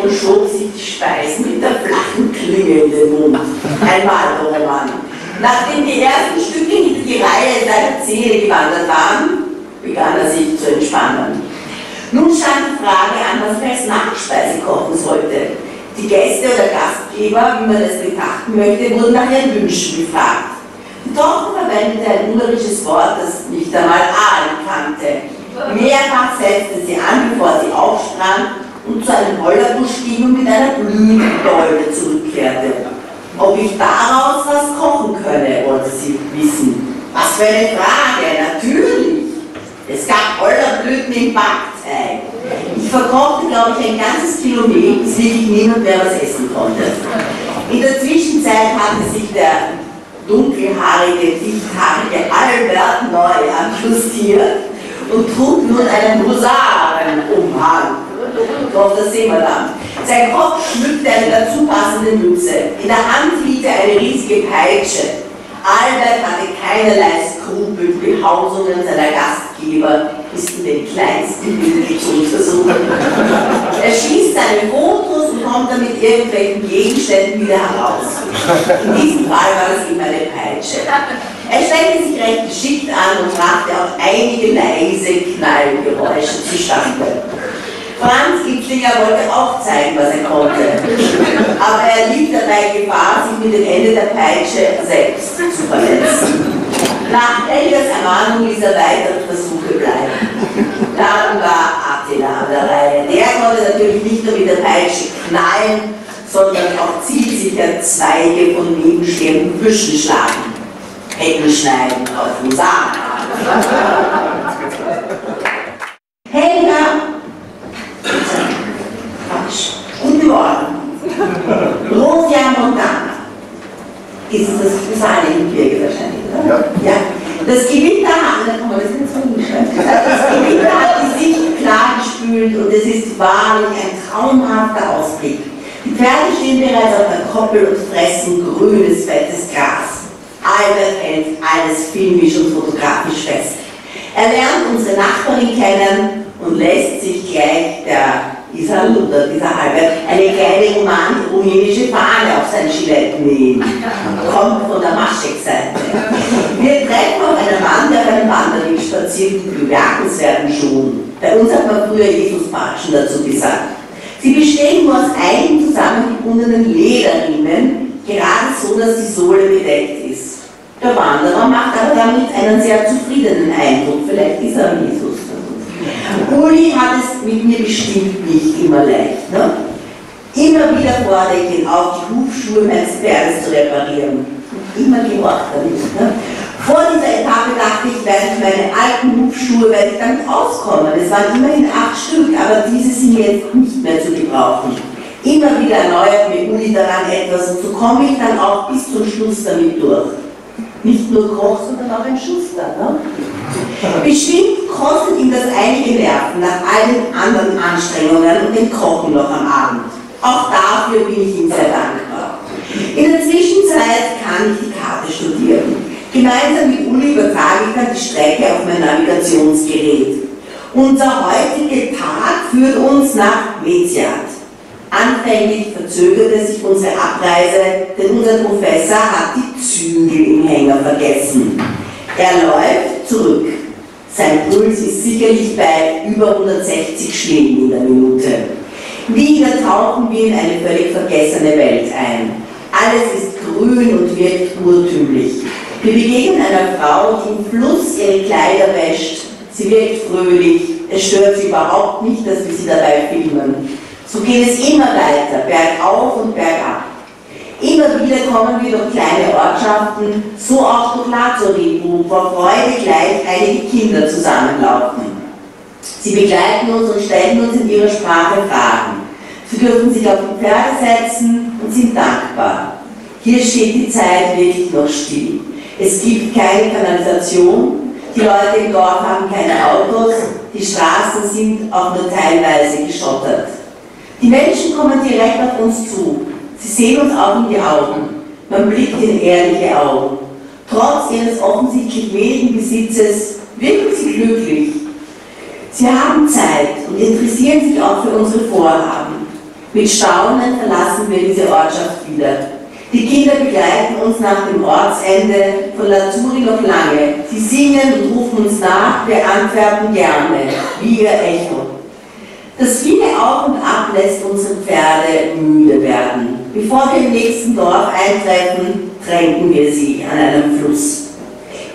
und schob sich die Speisen mit der flachen Klinge in den Mund. Ein Marlboro-Mann. Nachdem die ersten Stücke hinter die Reihe seiner Zähne gewandert waren, begann er sich zu entspannen. Nun stand die Frage an, was er als Nachspeise kochen sollte. Die Gäste oder Gastgeber, wie man es betrachten möchte, wurden nach ihren Wünschen gefragt. Die Tochter verwendete ein ungarisches Wort, das nicht einmal Aal kannte. Mehrfach setzte sie an, bevor sie aufsprang und zu einem Hollerbusch ging und mit einer blühenden Dolde zurückkehrte. Ob ich daraus was kochen könne, wollte sie wissen. Was für eine Frage, natürlich. Es gab Hollerblüten im Backteig. Ich verkochte, glaube ich, ein ganzes Kilo Mehl, bis wirklich niemand mehr was essen konnte. In der Zwischenzeit hatte sich der dunkelhaarige, dichthaarige Albert neu anjustiert und trug nun einen Husarenumhang. Doch, das sehen wir dann. Sein Kopf schmückte eine dazu passende Mütze. In der Hand hielt er eine riesige Peitsche. Albert hatte keinerlei Skrupel, die Behausungen seiner Gastgeber bis in den kleinsten Winkel zu untersuchen. Er schießt seine Fotos und kommt dann mit irgendwelchen Gegenständen wieder heraus. In diesem Fall war es ihm eine Peitsche. Er stellte sich recht geschickt an und brachte auch einige leise Knallgeräusche zustande. Franz Gittlinger wollte auch zeigen, was er konnte. Aber er lief dabei Gefahr, sich mit dem Ende der Peitsche selbst zu verletzen. Nach Elgas Ermahnung ließ er weitere Versuche bleiben. Dann war Attila an der Reihe. Der konnte natürlich nicht nur mit der Peitsche knallen, sondern auch zielsicher Zweige von nebenstehenden Büschen schlagen. Hecken schneiden auf dem Samen. Helga Morgen. Rosia Montana. Ist das, das war eine Gebirge wahrscheinlich, oder? Ja. ja. Das Gewitter hat, da kann man das hinschreiben. Das Gewitter hat die Sicht klar gespült und es ist wahrlich ein traumhafter Ausblick. Die Pferde stehen bereits auf der Koppel und fressen grünes, fettes Gras. Albert hält alles filmisch und fotografisch fest. Er lernt unsere Nachbarin kennen und lässt sich gleich der dieser Luther, dieser Albert, eine kleine rumänische Fahne auf sein Skelett nähen. Kommt von der Maschek-Seite. Wir treffen auf einer Wand, der auf einem Wanderweg spaziert, bemerkenswerten Schuhen. Bei uns hat man früher Jesus-Patschen dazu gesagt. Sie bestehen nur aus einigen zusammengebundenen Lederriemen, gerade so, dass die Sohle bedeckt ist. Der Wanderer macht aber damit einen sehr zufriedenen Eindruck. Vielleicht ist er Jesus. Uli hat es mit mir bestimmt nicht immer leicht. Ne? Immer wieder fordere ich ihn auf, die Hufschuhe meines Pferdes zu reparieren. Immer gemacht damit. Ne? Vor dieser Etappe dachte ich, werde ich meine alten Hufschuhe werde ich damit auskommen. Es waren immerhin acht Stück, aber diese sind jetzt nicht mehr zu gebrauchen. Immer wieder erneuert mir Uli daran etwas und so komme ich dann auch bis zum Schluss damit durch. Nicht nur Koch, sondern auch ein Schuster. Ne? Bestimmt kostet ihm das einige Nerven nach allen anderen Anstrengungen und dem Kochen noch am Abend. Auch dafür bin ich ihm sehr dankbar. In der Zwischenzeit kann ich die Karte studieren. Gemeinsam mit Uli übertrage ich dann die Strecke auf mein Navigationsgerät. Unser heutiger Tag führt uns nach Meziat. Anfänglich verzögerte sich unsere Abreise, denn unser Professor hat die Zügel im Hänger vergessen. Er läuft zurück. Sein Puls ist sicherlich bei über 160 Schlägen in der Minute. Wieder tauchen wir in eine völlig vergessene Welt ein. Alles ist grün und wirkt urtümlich. Wir begegnen einer Frau, die im Fluss ihre Kleider wäscht. Sie wirkt fröhlich. Es stört sie überhaupt nicht, dass wir sie dabei filmen. So geht es immer weiter, bergauf und bergab. Immer wieder kommen wir durch kleine Ortschaften, so auch durch Lazori, wo vor Freude gleich einige Kinder zusammenlaufen. Sie begleiten uns und stellen uns in ihrer Sprache Fragen. Sie dürfen sich auf die Pferde setzen und sind dankbar. Hier steht die Zeit wirklich noch still. Es gibt keine Kanalisation, die Leute im Dorf haben keine Autos, die Straßen sind auch nur teilweise geschottert. Die Menschen kommen direkt auf uns zu. Sie sehen uns auch in die Augen. Man blickt in ehrliche Augen. Trotz ihres offensichtlich wenigen Besitzes wirken sie glücklich. Sie haben Zeit und interessieren sich auch für unsere Vorhaben. Mit Staunen verlassen wir diese Ortschaft wieder. Die Kinder begleiten uns nach dem Ortsende von Laturing auf Lange. Sie singen und rufen uns nach, wir antworten gerne, wie ihr Echo. Das viele Auf und Ab lässt unsere Pferde müde werden. Bevor wir im nächsten Dorf eintreffen, tränken wir sie an einem Fluss.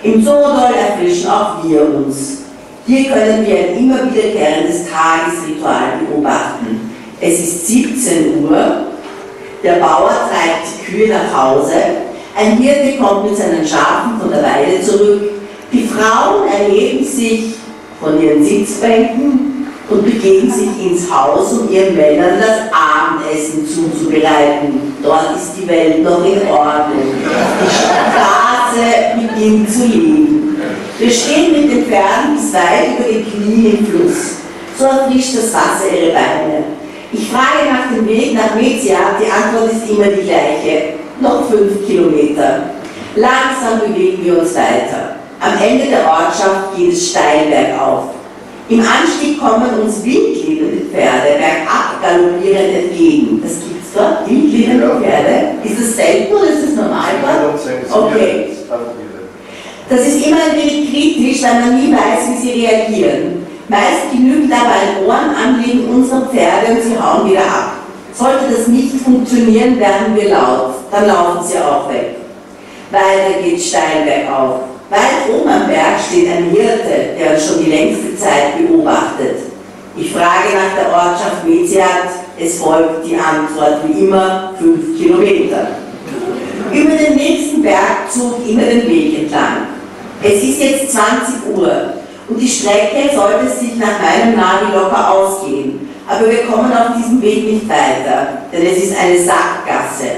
Im Sodol erfrischen auch wir uns. Hier können wir ein immer wiederkehrendes Tagesritual beobachten. Es ist 17 Uhr der Bauer treibt die Kühe nach Hause, ein Hirte kommt mit seinen Schafen von der Weide zurück, die Frauen erheben sich von ihren Sitzbänken und begeben sich ins Haus, um ihren Männern das Abendessen zuzubereiten. Dort ist die Welt noch in Ordnung. Die Straße beginnt zu leben. Wir stehen mit den Pferden bis weit über den Knie im Fluss. So erfrischt das Wasser ihre Beine. Ich frage nach dem Weg nach Mezia, die Antwort ist immer die gleiche. Noch fünf Kilometer. Langsam bewegen wir uns weiter. Am Ende der Ortschaft geht es steil bergauf. Im Anstieg kommen uns wildlebende Pferde bergab galoppierend entgegen. Das gibt es dort, wildlebende Pferde. Ist das selten oder ist das normal dort? Okay. Das ist immer ein wenig kritisch, weil man nie weiß, wie sie reagieren. Meist genügt aber ein Ohrenanlegen unserer Pferde und sie hauen wieder ab. Sollte das nicht funktionieren, werden wir laut. Dann laufen sie auch weg. Weiter geht steil bergauf. Weit oben am Berg steht ein Hirte, der uns schon die längste Zeit beobachtet. Ich frage nach der Ortschaft Meziat, es folgt die Antwort wie immer 5 Kilometer. Über den nächsten Bergzug immer den Weg entlang. Es ist jetzt 20 Uhr. Und die Strecke sollte sich nach meinem Navi locker ausgehen. Aber wir kommen auf diesem Weg nicht weiter, denn es ist eine Sackgasse.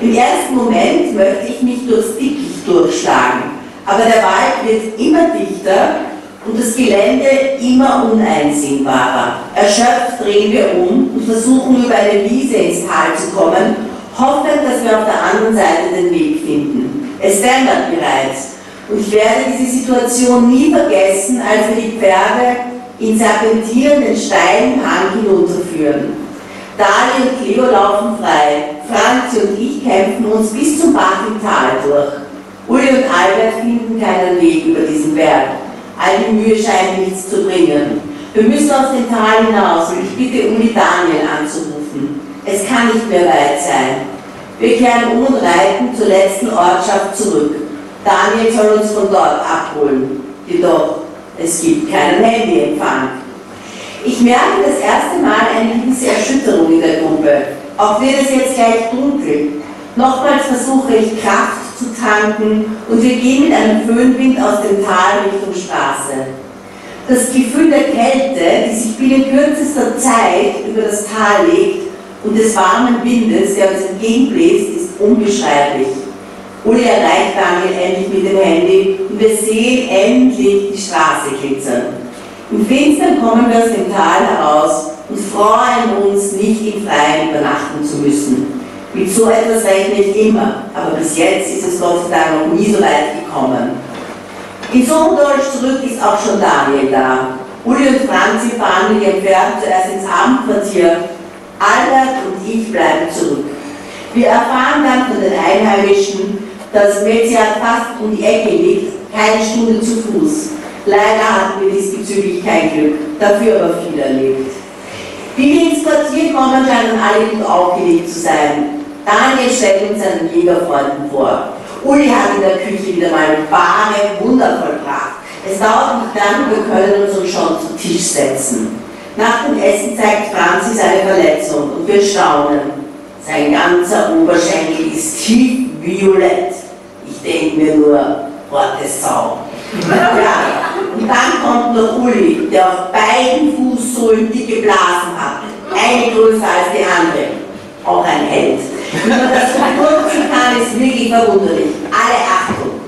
Im ersten Moment möchte ich mich durchs Dickicht durchschlagen, aber der Wald wird immer dichter und das Gelände immer uneinsehbarer. Erschöpft drehen wir um und versuchen über eine Wiese ins Tal zu kommen, hoffen, dass wir auf der anderen Seite den Weg finden. Es dämmert bereits und ich werde diese Situation nie vergessen, als wir die Pferde in serpentierenden steilen Hang hinunterführen. Dali und Cleo laufen frei. Franzi und ich kämpfen uns bis zum Bach im Tal durch. Uli und Albert finden keinen Weg über diesen Berg. All die Mühe scheint nichts zu bringen. Wir müssen aus dem Tal hinaus und ich bitte Uli Daniel anzurufen. Es kann nicht mehr weit sein. Wir kehren um zur letzten Ortschaft zurück. Daniel soll uns von dort abholen. Jedoch, es gibt keinen Handyempfang. Ich merke das erste Mal eine gewisse Erschütterung in der Gruppe. Auch wird es jetzt gleich dunkel. Nochmals versuche ich Kraft zu tanken und wir gehen mit einem Föhnwind aus dem Tal Richtung Straße. Das Gefühl der Kälte, die sich binnen kürzester Zeit über das Tal legt und des warmen Windes, der uns entgegenbläst, ist unbeschreiblich. Uli erreicht Daniel endlich mit dem Handy und wir sehen endlich die Straße glitzern. Im Finstern kommen wir aus dem Tal heraus und freuen uns, nicht im Freien übernachten zu müssen. Mit so etwas rechne ich immer, aber bis jetzt ist es Gott sei Dank noch nie so weit gekommen. In Sohndeutsch zurück ist auch schon Daniel da. Uli und Franzi fahren mit ihrem Pferd zuerst ins Abendquartier. Albert und ich bleiben zurück. Wir erfahren dann von den Einheimischen, dass Metziat fast um die Ecke liegt, keine Stunde zu Fuß. Leider hatten wir diesbezüglich kein Glück, dafür aber viel erlebt. Wie wir ins Quartier kommen, scheinen alle gut aufgelegt zu sein. Daniel stellt uns seinen Jägerfreunden vor. Uli hat in der Küche wieder mal wahre Wunder vollbracht. Es dauert nicht lang, wir können uns schon zu Tisch setzen. Nach dem Essen zeigt Franzi seine Verletzung und wir staunen. Sein ganzer Oberschenkel ist tief violett. Ich denke mir nur, Worte Sau. Ja, und dann kommt noch Uli, der auf beiden Fußsohlen dicke Blasen hat. Eine größer als die andere. Auch ein Held. Wie das benutzen kann, ist wirklich verwunderlich. Alle Achtung.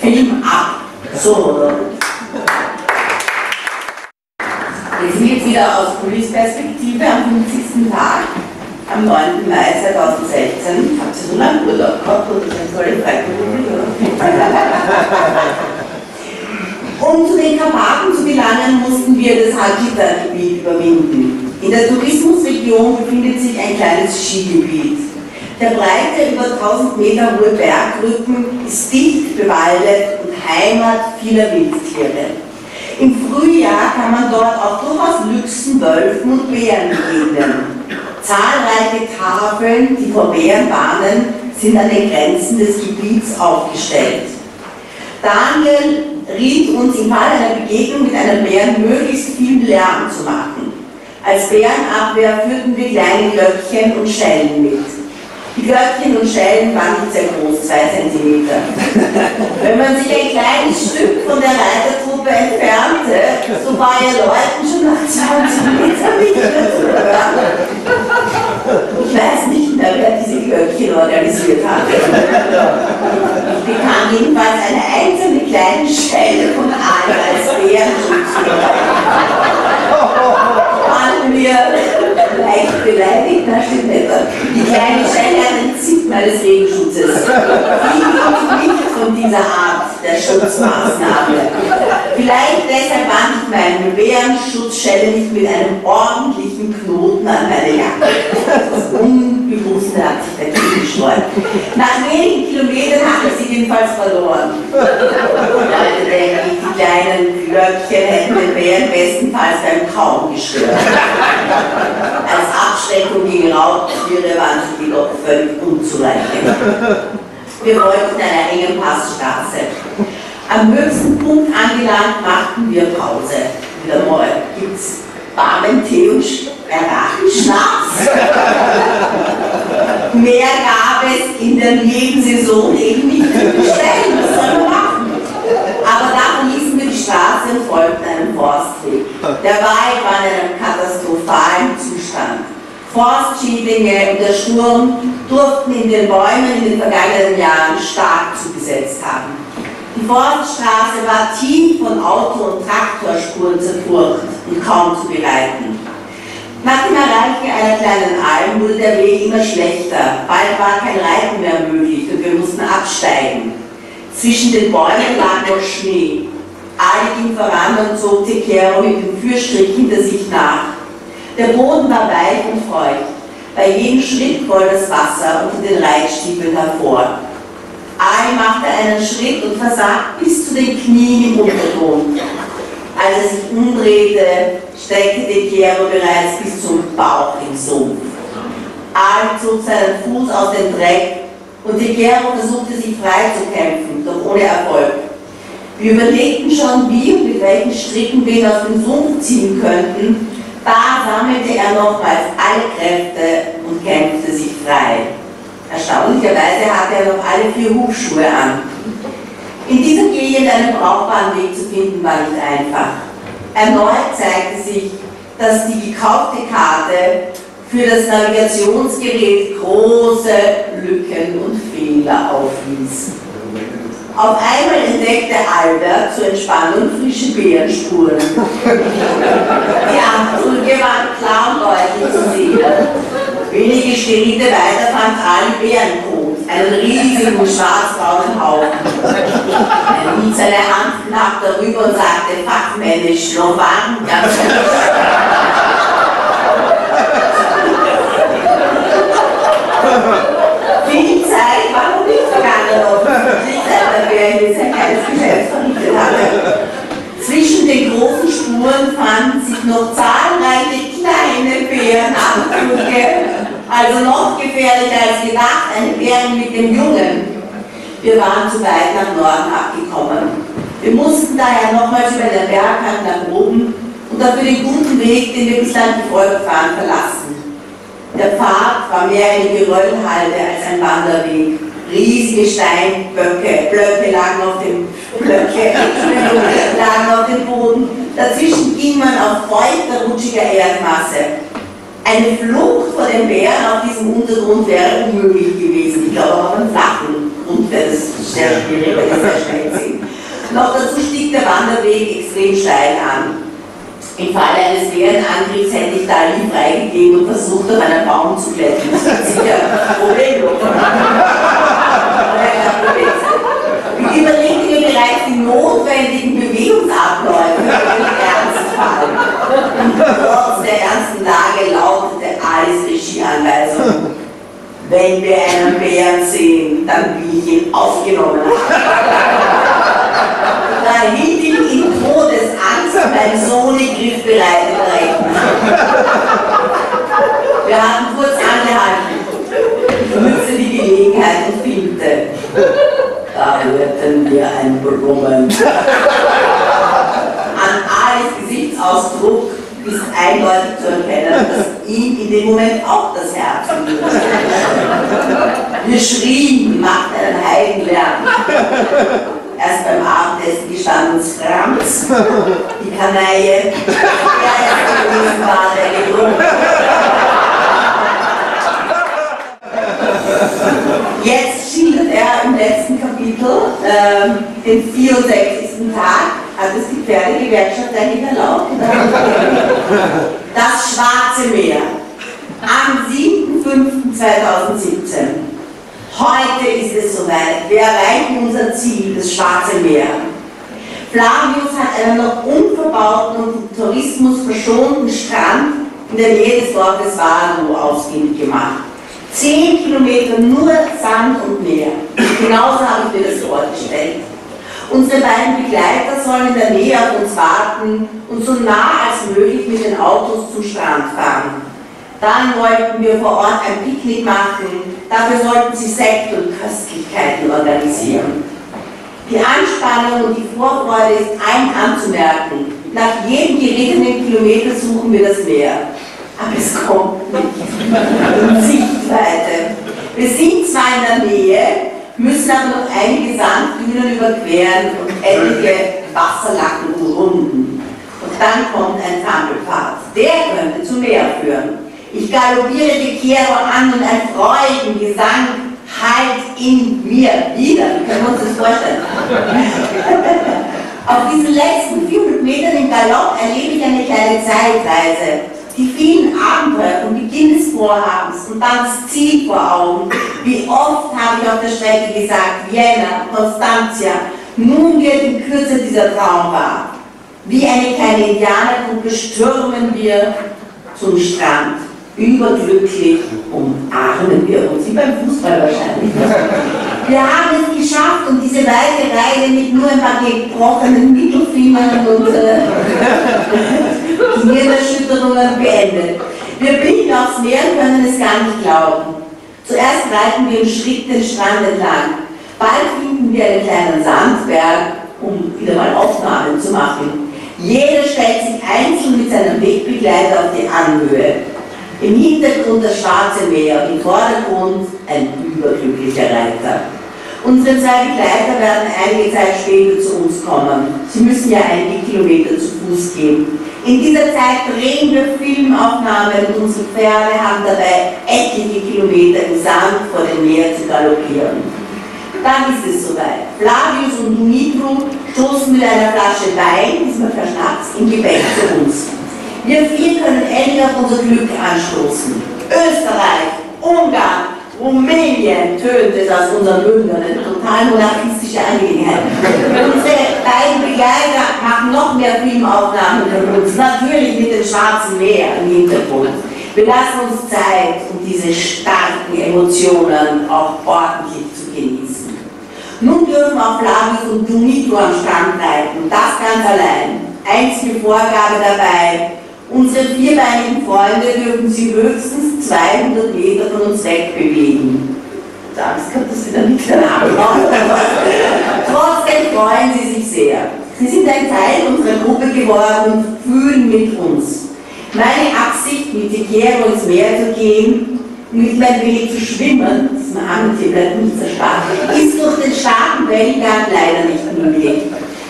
Film ab. So, oder? Jetzt wird wieder aus Kulisperspektive am 50. Tag, am 9. Mai 2016. Habt ihr so lange Urlaub gehabt oder sind alle freiberuflich? Um zu den Karpaten zu gelangen, mussten wir das Hagita-Gebiet überwinden. In der Tourismusregion befindet sich ein kleines Skigebiet. Der breite, über 1000 Meter hohe Bergrücken ist dicht bewaldet und Heimat vieler Wildtiere. Im Frühjahr kann man dort auch durchaus Lüchsen, Wölfen und Bären begegnen. Zahlreiche Tafeln, die vor Bären warnen, sind an den Grenzen des Gebiets aufgestellt. Daniel riet uns im Fall einer Begegnung mit einem Bären möglichst viel Lärm zu machen. Als Bärenabwehr führten wir kleine Glöckchen und Schellen mit. Die Glöckchen und Schellen waren nicht sehr groß, zwei Zentimeter. Wenn man sich ein kleines Stück von der Reitertruppe entfernte, so war ihr Leuten schon nach 20 Metern nicht mehr zu hören. Ich weiß nicht mehr, wer diese Glöckchen organisiert hat. Ich bekam jedenfalls eine einzelne kleine Schelle von allen als Bärenschutz. Waren wir leicht beleidigt, na stimmt nicht. Die kleine den Zip meines Regenschutzes. Ich bin nicht von dieser Art der Schutzmaßnahme. Vielleicht deshalb band ich meine Bärenschutzschelle nicht mit einem ordentlichen Knoten an meine Jacke. Das Unbewusste hat sich dagegen gestreut. Nach wenigen Kilometern habe ich sie jedenfalls verloren. Leute denke ich, die kleinen Glöckchen hätten den Bären bestenfalls beim Kauen gestört. Als Abschreckung gegen Raubtiere waren sie jedoch völlig unzureichend. Wir wollten einer engen Passstraße. Am höchsten Punkt angelangt machten wir Pause. Wieder mal, gibt es warmen Tee und Rachenschnaps? Mehr gab es in der Nebensaison eben nicht zu bestellen. Was soll man machen? Aber da verließen wir die Straße und folgten einem Forstweg. Der Wald war in einem katastrophalen Zustand. Forstschädlinge und der Sturm durften in den Bäumen in den vergangenen Jahren stark zugesetzt haben. Die Forststraße war tief von Auto- und Traktorspuren zerfurcht und kaum zu bereiten. Nach dem Erreichen einer kleinen Alm wurde der Weg immer schlechter. Bald war kein Reiten mehr möglich und wir mussten absteigen. Zwischen den Bäumen lag noch Schnee. Ali ging voran und zog Tequero mit dem Führstrich hinter sich nach. Der Boden war weich und feucht. Bei jedem Schritt quoll das Wasser unter den Reitstiefeln hervor. Ali machte einen Schritt und versagte bis zu den Knien im Unterton. Als er sich umdrehte, steckte Tequero bereits bis zum Bauch im Sumpf. Ali zog seinen Fuß aus dem Dreck und Tequero versuchte sich frei zu kämpfen, doch ohne Erfolg. Wir überlegten schon, wie und mit welchen Stricken wir ihn aus dem Sumpf ziehen könnten, da sammelte er nochmals alle Kräfte und kämpfte sich frei. Erstaunlicherweise hatte er noch alle vier Hufschuhe an. In dieser Gegend einen brauchbaren Weg zu finden, war nicht einfach. Erneut zeigte sich, dass die gekaufte Karte für das Navigationsgerät große Lücken und Fehler aufwies. Auf einmal entdeckte Albert zur Entspannung frische Beerenspuren. Die Abdrücke waren klar und deutlich zu sehen. Wenige Schritte weiter fand Ali Bärenkot, einen riesigen schwarzbraunen Haufen. Er hielt seine Hand knapp darüber und sagte fachmännisch, warm, ganz Viel Zeit war noch nicht vergangen, Zwischen den großen Spuren fanden sich noch zahlreiche kleine Bärenabdrücke, also noch gefährlicher als gedacht, eine Bären mit dem Jungen. Wir waren zu weit nach Norden abgekommen. Wir mussten daher nochmals über den Berghang nach oben und dafür den guten Weg, den wir bislang gefolgt waren, verlassen. Der Pfad war mehr eine Geröllhalde als ein Wanderweg. Riesige Steinböcke, Blöcke lagen auf dem Blöcke, lagen auf dem Boden. Dazwischen ging man auf feuchter, rutschiger Erdmasse. Eine Flucht vor den Bären auf diesem Untergrund wäre unmöglich gewesen. Ich glaube, auf einem flachen Grund wäre das sehr schwierig, weil sehr schnell sind. Noch dazu stieg der Wanderweg extrem steil an. Im Falle eines Bärenangriffs hätte ich Dali freigegeben und versucht, auf einen Baum zu klettern. Das ist sicher problemlos. Ich überlegte mir bereits die notwendigen Bewegungsabläufe den Ernstfall. Und trotz der ernsten Lage lautete Alice Regieanweisung. Wenn wir einen Bären sehen, dann will ich ihn aufgenommen haben. Da hielt ich in Todesangst mein Sohn griffbereit in der Rechnung. Wir hatten kurz Hörten wir ein Brummen. An Alice Gesichtsausdruck ist eindeutig zu erkennen, dass ihm in dem Moment auch das Herz Wir schrien, machten einen Heidenlärm. Erst beim Abendessen gestanden Franz, die Kanaille, der erste gewesen war, der getrunken Jetzt schildert er im letzten Kapitel ähm, den 64. Tag, hat es die Pferdegewerkschaft eigentlich erlaubt? Das Schwarze Meer. Am 7.5.2017. Heute ist es soweit. Wir erreichen unser Ziel, das Schwarze Meer. Flavius hat einen noch unverbauten und Tourismus verschonten Strand in der Nähe des Dorfes Warnow ausfindig gemacht. Zehn Kilometer nur Sand und Meer. Genauso habe ich mir das vorgestellt. Unsere beiden Begleiter sollen in der Nähe auf uns warten und so nah als möglich mit den Autos zum Strand fahren. Dann wollten wir vor Ort ein Picknick machen. Dafür sollten sie Sekt und Köstlichkeiten organisieren. Die Anspannung und die Vorfreude ist ein anzumerken. Nach jedem gerittenen Kilometer suchen wir das Meer. Aber es kommt nicht Sichtweite. Wir sind zwar in der Nähe, müssen aber noch einige Sanddünen überqueren und etliche Wasserlacken umrunden. Und dann kommt ein Trampelpfad. Der könnte zum Meer führen. Ich galoppiere die Kero an und ein Freudengesang halt in mir wieder. Wie können wir uns das vorstellen? Auf diesen letzten 400 Metern im Galopp erlebe ich eine kleine Zeitreise. Die vielen Abenteuer vom Beginn des Vorhabens und dann das Ziel vor Augen. Wie oft habe ich auf der Strecke gesagt, Vienna, Constantia, nun wird in Kürze dieser Traum wahr. Wie eine kleine Indianergruppe stürmen wir zum Strand. Überglücklich umarmen wir uns, wie beim Fußball wahrscheinlich. Wir haben es geschafft und diese weite Reise mit nur ein paar gebrochenen Mittelfingern und äh, Gehirnerschütterungen beendet. Wir blicken aufs Meer und können es gar nicht glauben. Zuerst reiten wir einen Schritt den Strand entlang. Bald finden wir einen kleinen Sandberg, um wieder mal Aufnahmen zu machen. Jeder stellt sich einzeln mit seinem Wegbegleiter auf die Anhöhe. Im Hintergrund das schwarze Meer im Vordergrund ein überglücklicher Reiter. Unsere zwei Begleiter werden einige Zeit später zu uns kommen. Sie müssen ja einige Kilometer zu Fuß gehen. In dieser Zeit drehen wir Filmaufnahmen und unsere Pferde haben dabei etliche Kilometer im Sand vor dem Meer zu galoppieren. Dann ist es soweit. Flavius und Dumitru stoßen mit einer Flasche Wein, diesmal verschnappt, im Gebäck zu uns. Wir vier können endlich auf unser Glück anstoßen. Österreich, Ungarn, Rumänien tönt es aus unseren Mündern, eine total monarchistische Angelegenheit. Unsere beiden Begleiter machen noch mehr Filmaufnahmen von uns, natürlich mit dem Schwarzen Meer im Hintergrund. Wir lassen uns Zeit, um diese starken Emotionen auch ordentlich zu genießen. Nun dürfen auch Flavius und Dumitru am Strand reiten, das ganz allein. Einzige Vorgabe dabei, Unsere vierbeinigen Freunde dürfen sie höchstens 200 Meter von uns wegbewegen. Angst gehabt, dass sie dann nicht danach Trotzdem freuen sie sich sehr. Sie sind ein Teil unserer Gruppe geworden und fühlen mit uns. Meine Absicht, mit Tichero ins Meer zu gehen, mit meinem Weg zu schwimmen, das Armentier bleibt nicht zerspart, ist durch den starken Wellengang leider nicht möglich.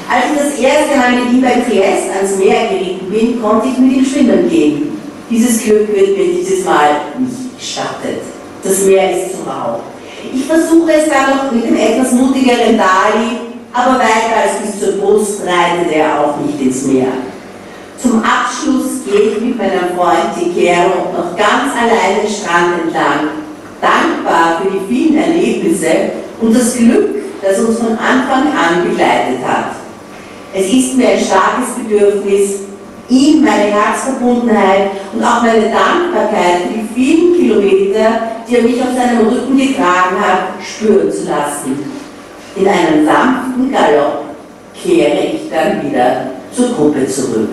Als ich das erste Mal mit ihm bei Triest ans Meer geritten bin, konnte ich mit ihm schwimmen gehen. Dieses Glück wird mir dieses Mal nicht gestattet. Das Meer ist zu rau. Ich versuche es dann noch mit dem etwas mutigeren Dali, aber weiter als bis zur Brust reitet er auch nicht ins Meer. Zum Abschluss gehe ich mit meinem Freund Tikero noch ganz allein den Strand entlang, dankbar für die vielen Erlebnisse und das Glück, das uns von Anfang an begleitet hat. Es ist mir ein starkes Bedürfnis, ihm meine Herzverbundenheit und auch meine Dankbarkeit für die vielen Kilometer, die er mich auf seinem Rücken getragen hat, spüren zu lassen. In einem sanften Galopp kehre ich dann wieder zur Gruppe zurück.